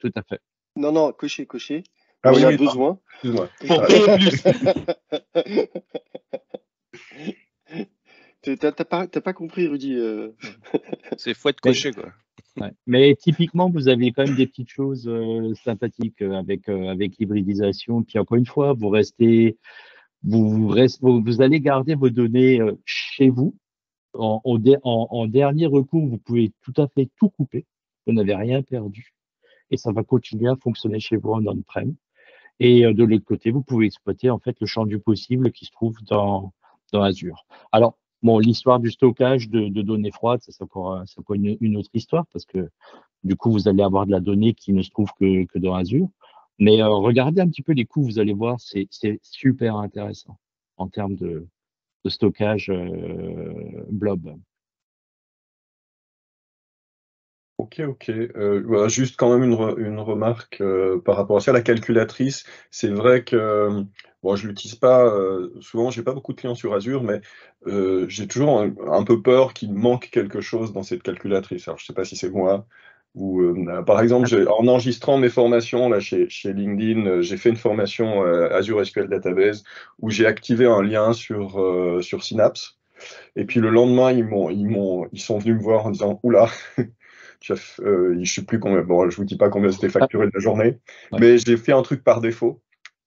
tout à fait. Non, non, cochez, cochez. Ah oui, a besoin. Excuse-moi. Pour payer plus. [LAUGHS] [LAUGHS] T'as pas, pas, compris, Rudy. Euh. [LAUGHS] C'est faut être coché, quoi. Mais typiquement, vous avez quand même des petites choses euh, sympathiques euh, avec, euh, avec l'hybridisation. Puis encore une fois, vous restez, vous, vous, allez garder vos données chez vous. En, en, dernier recours, vous pouvez tout à fait tout couper. Vous n'avez rien perdu. Et ça va continuer à fonctionner chez vous en on-prem. Et de l'autre côté, vous pouvez exploiter en fait le champ du possible qui se trouve dans, dans Azure. Alors, Bon, l'histoire du stockage de, données froides, c'est encore, une, autre histoire parce que du coup, vous allez avoir de la donnée qui ne se trouve que, dans Azure. Mais euh, regardez un petit peu les coûts, vous allez voir, c'est super intéressant en termes de, de stockage blob. Ok, ok. Euh, juste quand même une, une remarque euh, par rapport à ça. La calculatrice, c'est vrai que bon, je l'utilise pas euh, souvent. J'ai pas beaucoup de clients sur Azure, mais j'ai toujours un, peu peur qu'il manque quelque chose dans cette calculatrice. Alors, je sais pas si c'est moi ou par exemple, en enregistrant mes formations là chez, chez LinkedIn, j'ai fait une formation Azure SQL Database où j'ai activé un lien sur sur Synapse. Et puis le lendemain, ils m'ont, ils m'ont, ils sont venus me voir en disant, oula, euh, je ne sais plus combien, bon, je vous dis pas combien c'était facturé de la journée, mais j'ai fait un truc par défaut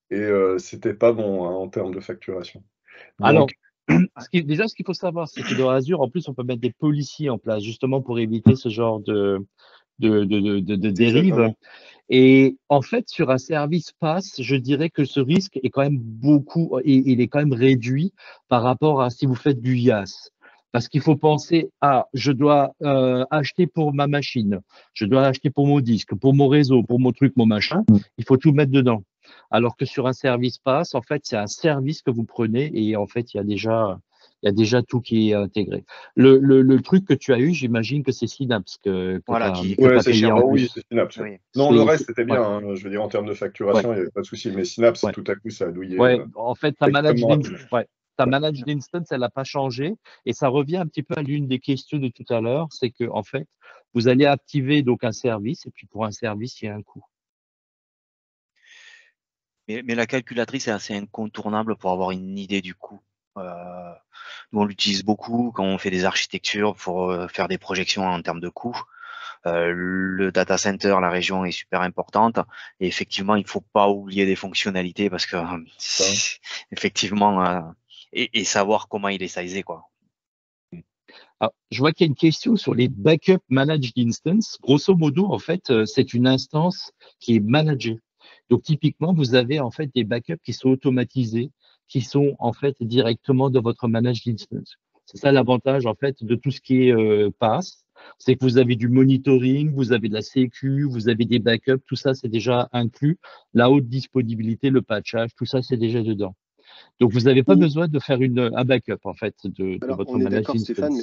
et euh, c'était pas bon hein, en termes de facturation. Alors, déjà, ce qu'il faut savoir, c'est que dans Azure, en plus, on peut mettre des policiers en place justement pour éviter ce genre de, de, de, de, dérive. Et en fait, sur un service pass, je dirais que ce risque est quand même beaucoup, il est quand même réduit par rapport à si vous faites du IaaS. Parce qu'il faut penser à, je dois euh, acheter pour ma machine, je dois acheter pour mon disque, pour mon réseau, pour mon truc, mon machin. Mm. Il faut tout mettre dedans. Alors que sur un service pass, en fait, c'est un service que vous prenez et en fait, il y a déjà, il y a déjà tout qui est intégré. Le, le, le truc que tu as eu, j'imagine que c'est Synapse que, voilà, qui, c'est oui, c'est Synapse. Non, le reste c'était bien. Hein, je veux dire en termes de facturation, il n'y avait pas de souci. Mais Synapse, tout à coup, ça a douillé. Ouais, euh, en fait, ta management, ouais, ta managed instance, elle n'a pas changé. Et ça revient un petit peu à l'une des questions de tout à l'heure, c'est que en fait, vous allez activer donc un service, et puis pour un service, il y a un coût. Mais, la calculatrice est assez incontournable pour avoir une idée du coût. Euh, nous, on l'utilise beaucoup quand on fait des architectures pour euh, faire des projections en termes de coûts. Euh, le data center, la région est super importante. Et effectivement, il ne faut pas oublier des fonctionnalités parce que [LAUGHS] effectivement, et, savoir comment il est sizé, quoi. je vois qu'il y a une question sur les backup managed instance. Grosso modo, en fait, euh, c'est une instance qui est managée. Donc, typiquement, vous avez en fait des backups qui sont automatisés, qui sont en fait directement de votre managed instance. C'est ça l'avantage en fait de tout ce qui est euh, pass, c'est que vous avez du monitoring, vous avez de la sécu, vous avez des backups, tout ça c'est déjà inclus. La haute disponibilité, le patchage, tout ça c'est déjà dedans. Donc, vous n'avez pas besoin de faire une, un backup, en fait, de, votre management. Stéphane,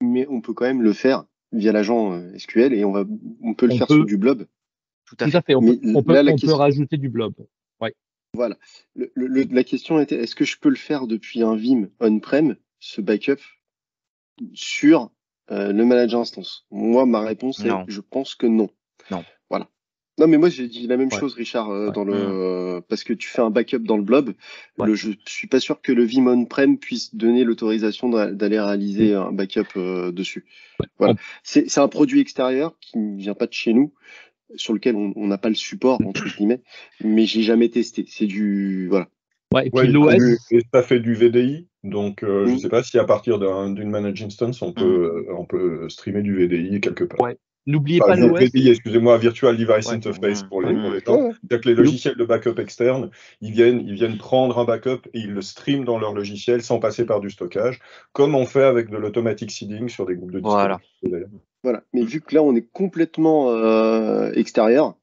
mais, on peut quand même le faire via l'agent euh, SQL et on, va, on peut le faire sur du blob. Tout à fait. On, peut, on, peut, rajouter du blob. Ouais. Voilà. la question était est-ce que je peux le faire depuis un Vim on-prem, ce backup, sur euh, le manager instance? Moi, ma réponse est je pense que non. Non. Non, mais moi j'ai dit la même chose, Richard, euh, dans le mmh. parce que tu fais un backup dans le blob. Le, je suis pas sûr que le Vim on-prem puisse donner l'autorisation d'aller réaliser un backup euh, dessus. Voilà. C'est un produit extérieur qui ne vient pas de chez nous, sur lequel on n'a pas le support entre [COUGHS] guillemets, mais j'ai jamais testé. C'est du voilà. Ouais, et puis l'OS. Et ça fait du VDI, donc euh, je ne mmh. sais pas si à partir d'une managed instance on peut mmh. on peut streamer du VDI quelque part. Ouais. N'oubliez pas l'OS. Excusez-moi, Virtual Device Interface pour les, pour les temps. C'est-à-dire que les logiciels de backup externe, ils viennent, ils viennent prendre un backup et ils le streament dans leur logiciel sans passer par du stockage, comme on fait avec de l'automatic seeding sur des groupes de disques. Voilà. voilà. Mais vu que là, on est complètement euh, extérieur,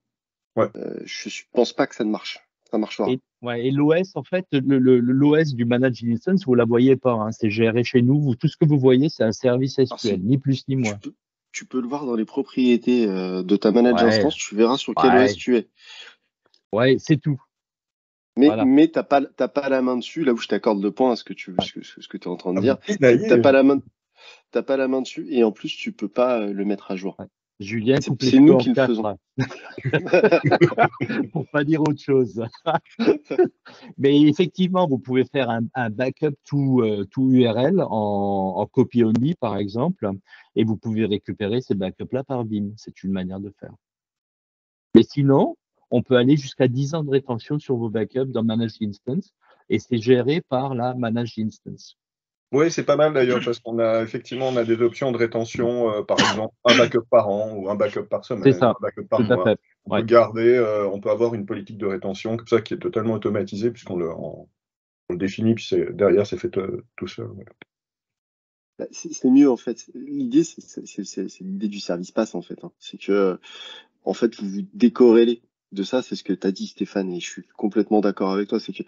euh, je ne pense pas que ça ne marche. Ça marchera. Et, ouais, et l'OS, en fait, l'OS du Managed Instance, vous ne la voyez pas. Hein, c'est géré chez nous. tout ce que vous voyez, c'est un service SQL, ni plus ni moins tu peux le voir dans les propriétés euh, de ta manager instance, tu verras sur quel OS tu es. Ouais, c'est tout. Mais, mais tu n'as pas, pas la main dessus, là où je t'accorde le point à ce que tu ce que, ce que es en train de ah, dire. Tu n'as pas, la main, pas la main dessus et en plus, tu peux pas euh, le mettre à jour. Julien, c'est nous qui le faisons. [LAUGHS] Pour pas dire autre chose. [LAUGHS] Mais effectivement, vous pouvez faire un, backup tout, euh, tout URL en, en copy only, par exemple, et vous pouvez récupérer ces backups-là par Vim. C'est une manière de faire. Mais sinon, on peut aller jusqu'à 10 ans de rétention sur vos backups dans Managed Instance, et c'est géré par la Managed Instance. Oui, c'est pas mal d'ailleurs parce qu'on a effectivement on a des options de rétention, euh, par exemple un backup par an ou un backup par semaine, ça. un backup par mois. On peut garder, euh, on peut avoir une politique de rétention comme ça qui est totalement automatisée puisqu'on le, le, définit puis derrière c'est fait euh, tout seul. Bah, c'est mieux en fait. L'idée c'est l'idée du service pass en fait. Hein. C'est que en fait vous vous décorrélez de ça. C'est ce que tu as dit Stéphane et je suis complètement d'accord avec toi. C'est que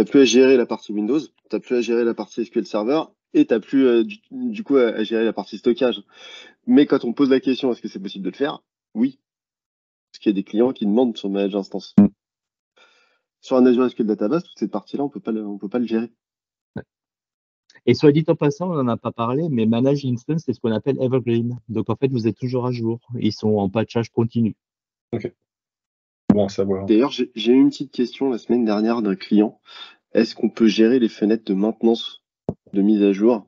n'as plus à gérer la partie Windows, tu n'as plus à gérer la partie SQL Server et tu n'as plus euh, du, coup à, gérer la partie stockage. Mais quand on pose la question, est-ce que c'est possible de le faire? Oui. Parce qu'il y a des clients qui demandent sur Manage Instance. Sur un Azure SQL Database, toute cette partie-là, on ne peut pas le gérer. Et soit dit en passant, on n'en a pas parlé, mais Manage Instance, c'est ce qu'on appelle Evergreen. Donc en fait, vous êtes toujours à jour. Ils sont en patchage continu. Ok. Bon à savoir. D'ailleurs, j'ai eu une petite question la semaine dernière d'un client. Est-ce qu'on peut gérer les fenêtres de maintenance de mise à jour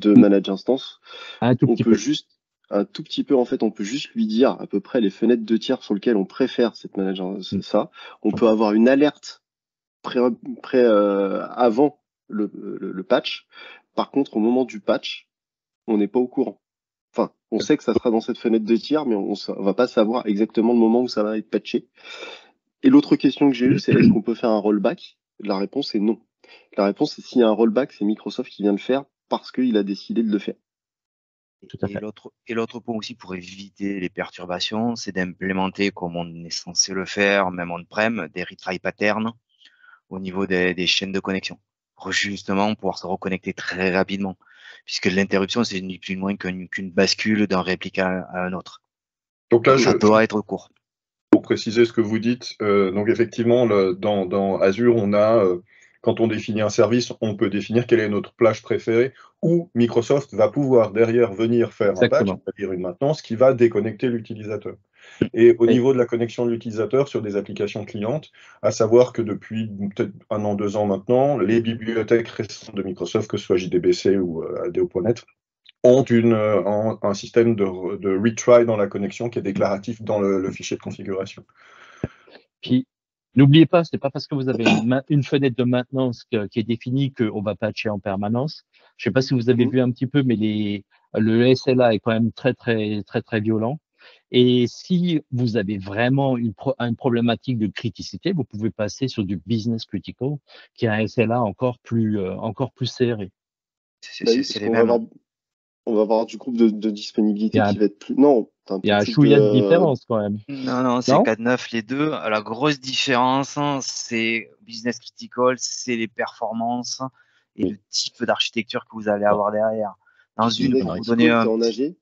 de Manage Instance? Un tout On petit peut peu. juste un tout petit peu en fait, on peut juste lui dire à peu près les fenêtres de tiers sur lesquelles on préfère cette Manage mm. ça. On peut avoir une alerte pré, pré euh, avant le, le, patch. Par contre, au moment du patch, on n'est pas au courant. On sait que ça sera dans cette fenêtre de tir, mais on ne va pas savoir exactement le moment où ça va être patché. Et l'autre question que j'ai eue, c'est est-ce qu'on peut faire un rollback? La réponse est non. La réponse est s'il y a un rollback, c'est Microsoft qui vient le faire parce qu'il a décidé de le faire. Et l'autre point aussi pour éviter les perturbations, c'est d'implémenter comme on est censé le faire, même on-prem, des retry patterns au niveau des chaînes de connexion justement pouvoir se reconnecter très rapidement, puisque l'interruption, c'est ni plus ni moins qu'une bascule d'un réplique à, un autre. Donc là, ça doit être court. Pour préciser ce que vous dites, euh, donc effectivement, dans, dans, Azure, on a, euh, quand on définit un service, on peut définir quelle est notre plage préférée, où Microsoft va pouvoir derrière venir faire un patch, c'est-à-dire une maintenance, qui va déconnecter l'utilisateur. Et au niveau de la connexion de l'utilisateur sur des applications clientes, à savoir que depuis peut-être un an, deux ans maintenant, les bibliothèques récentes de Microsoft, que ce soit JDBC ou euh, ADO.net, ont une, euh, un système de, retry dans la connexion qui est déclaratif dans le, fichier de configuration. Puis, n'oubliez pas, ce n'est pas parce que vous avez une, fenêtre de maintenance qui est définie qu'on va patcher en permanence. Je ne sais pas si vous avez mmh. vu un petit peu, mais les, le SLA est quand même très, très, très, très violent. Et si vous avez vraiment une, problématique de criticité, vous pouvez passer sur du business critical, qui est un SLA encore plus, euh, encore plus serré. C'est bah les mêmes. on va avoir du groupe de, disponibilité qui va être plus. Non, il y a un chouïa de différence quand même. Non, non, c'est 4-9 les deux. La grosse différence, c'est business critical, c'est les performances et le type d'architecture que vous allez avoir derrière. Dans une, vous donnez un. en AG et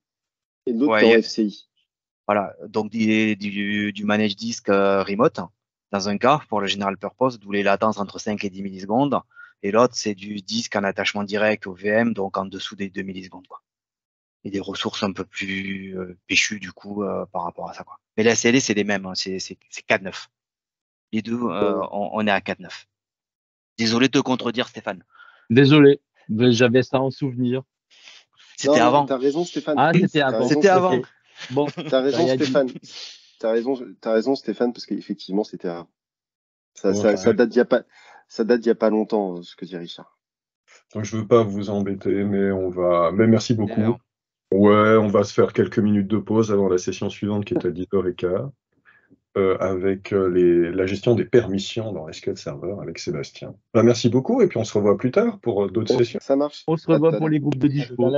l'autre en FCI. Voilà, donc du, du, du manage disk euh, remote, dans un cas, pour le general purpose, d'où les latences entre 5 et 10 millisecondes, et l'autre, c'est du disque en attachement direct au VM, donc en dessous des 2 millisecondes. Quoi. Et des ressources un peu plus euh, péchues, du coup, euh, par rapport à ça. Quoi. Mais la CLE, c'est les mêmes, hein, c'est 4.9. Les deux, on, est à 4.9. Désolé de te contredire, Stéphane. Désolé, j'avais ça en souvenir. C'était avant. T'as raison, Stéphane. Ah, c'était avant. C'était avant. Bon, [LAUGHS] t'as raison, Stéphane. [LAUGHS] T'as raison, as raison, Stéphane, parce qu'effectivement, c'était ça, ça, ça, date d'il y a pas, ça date d'il y a pas longtemps, euh, ce que dit Richard. Donc, je veux pas vous embêter, mais on va, mais merci beaucoup. Ouais, on va se faire quelques minutes de pause avant la session suivante qui est à [LAUGHS] 10h15. Euh, avec euh, les, la gestion des permissions dans SQL Server avec Sébastien. Bah, merci beaucoup et puis on se revoit plus tard pour d'autres sessions. Ça marche. On se revoit pour les groupes de dispo.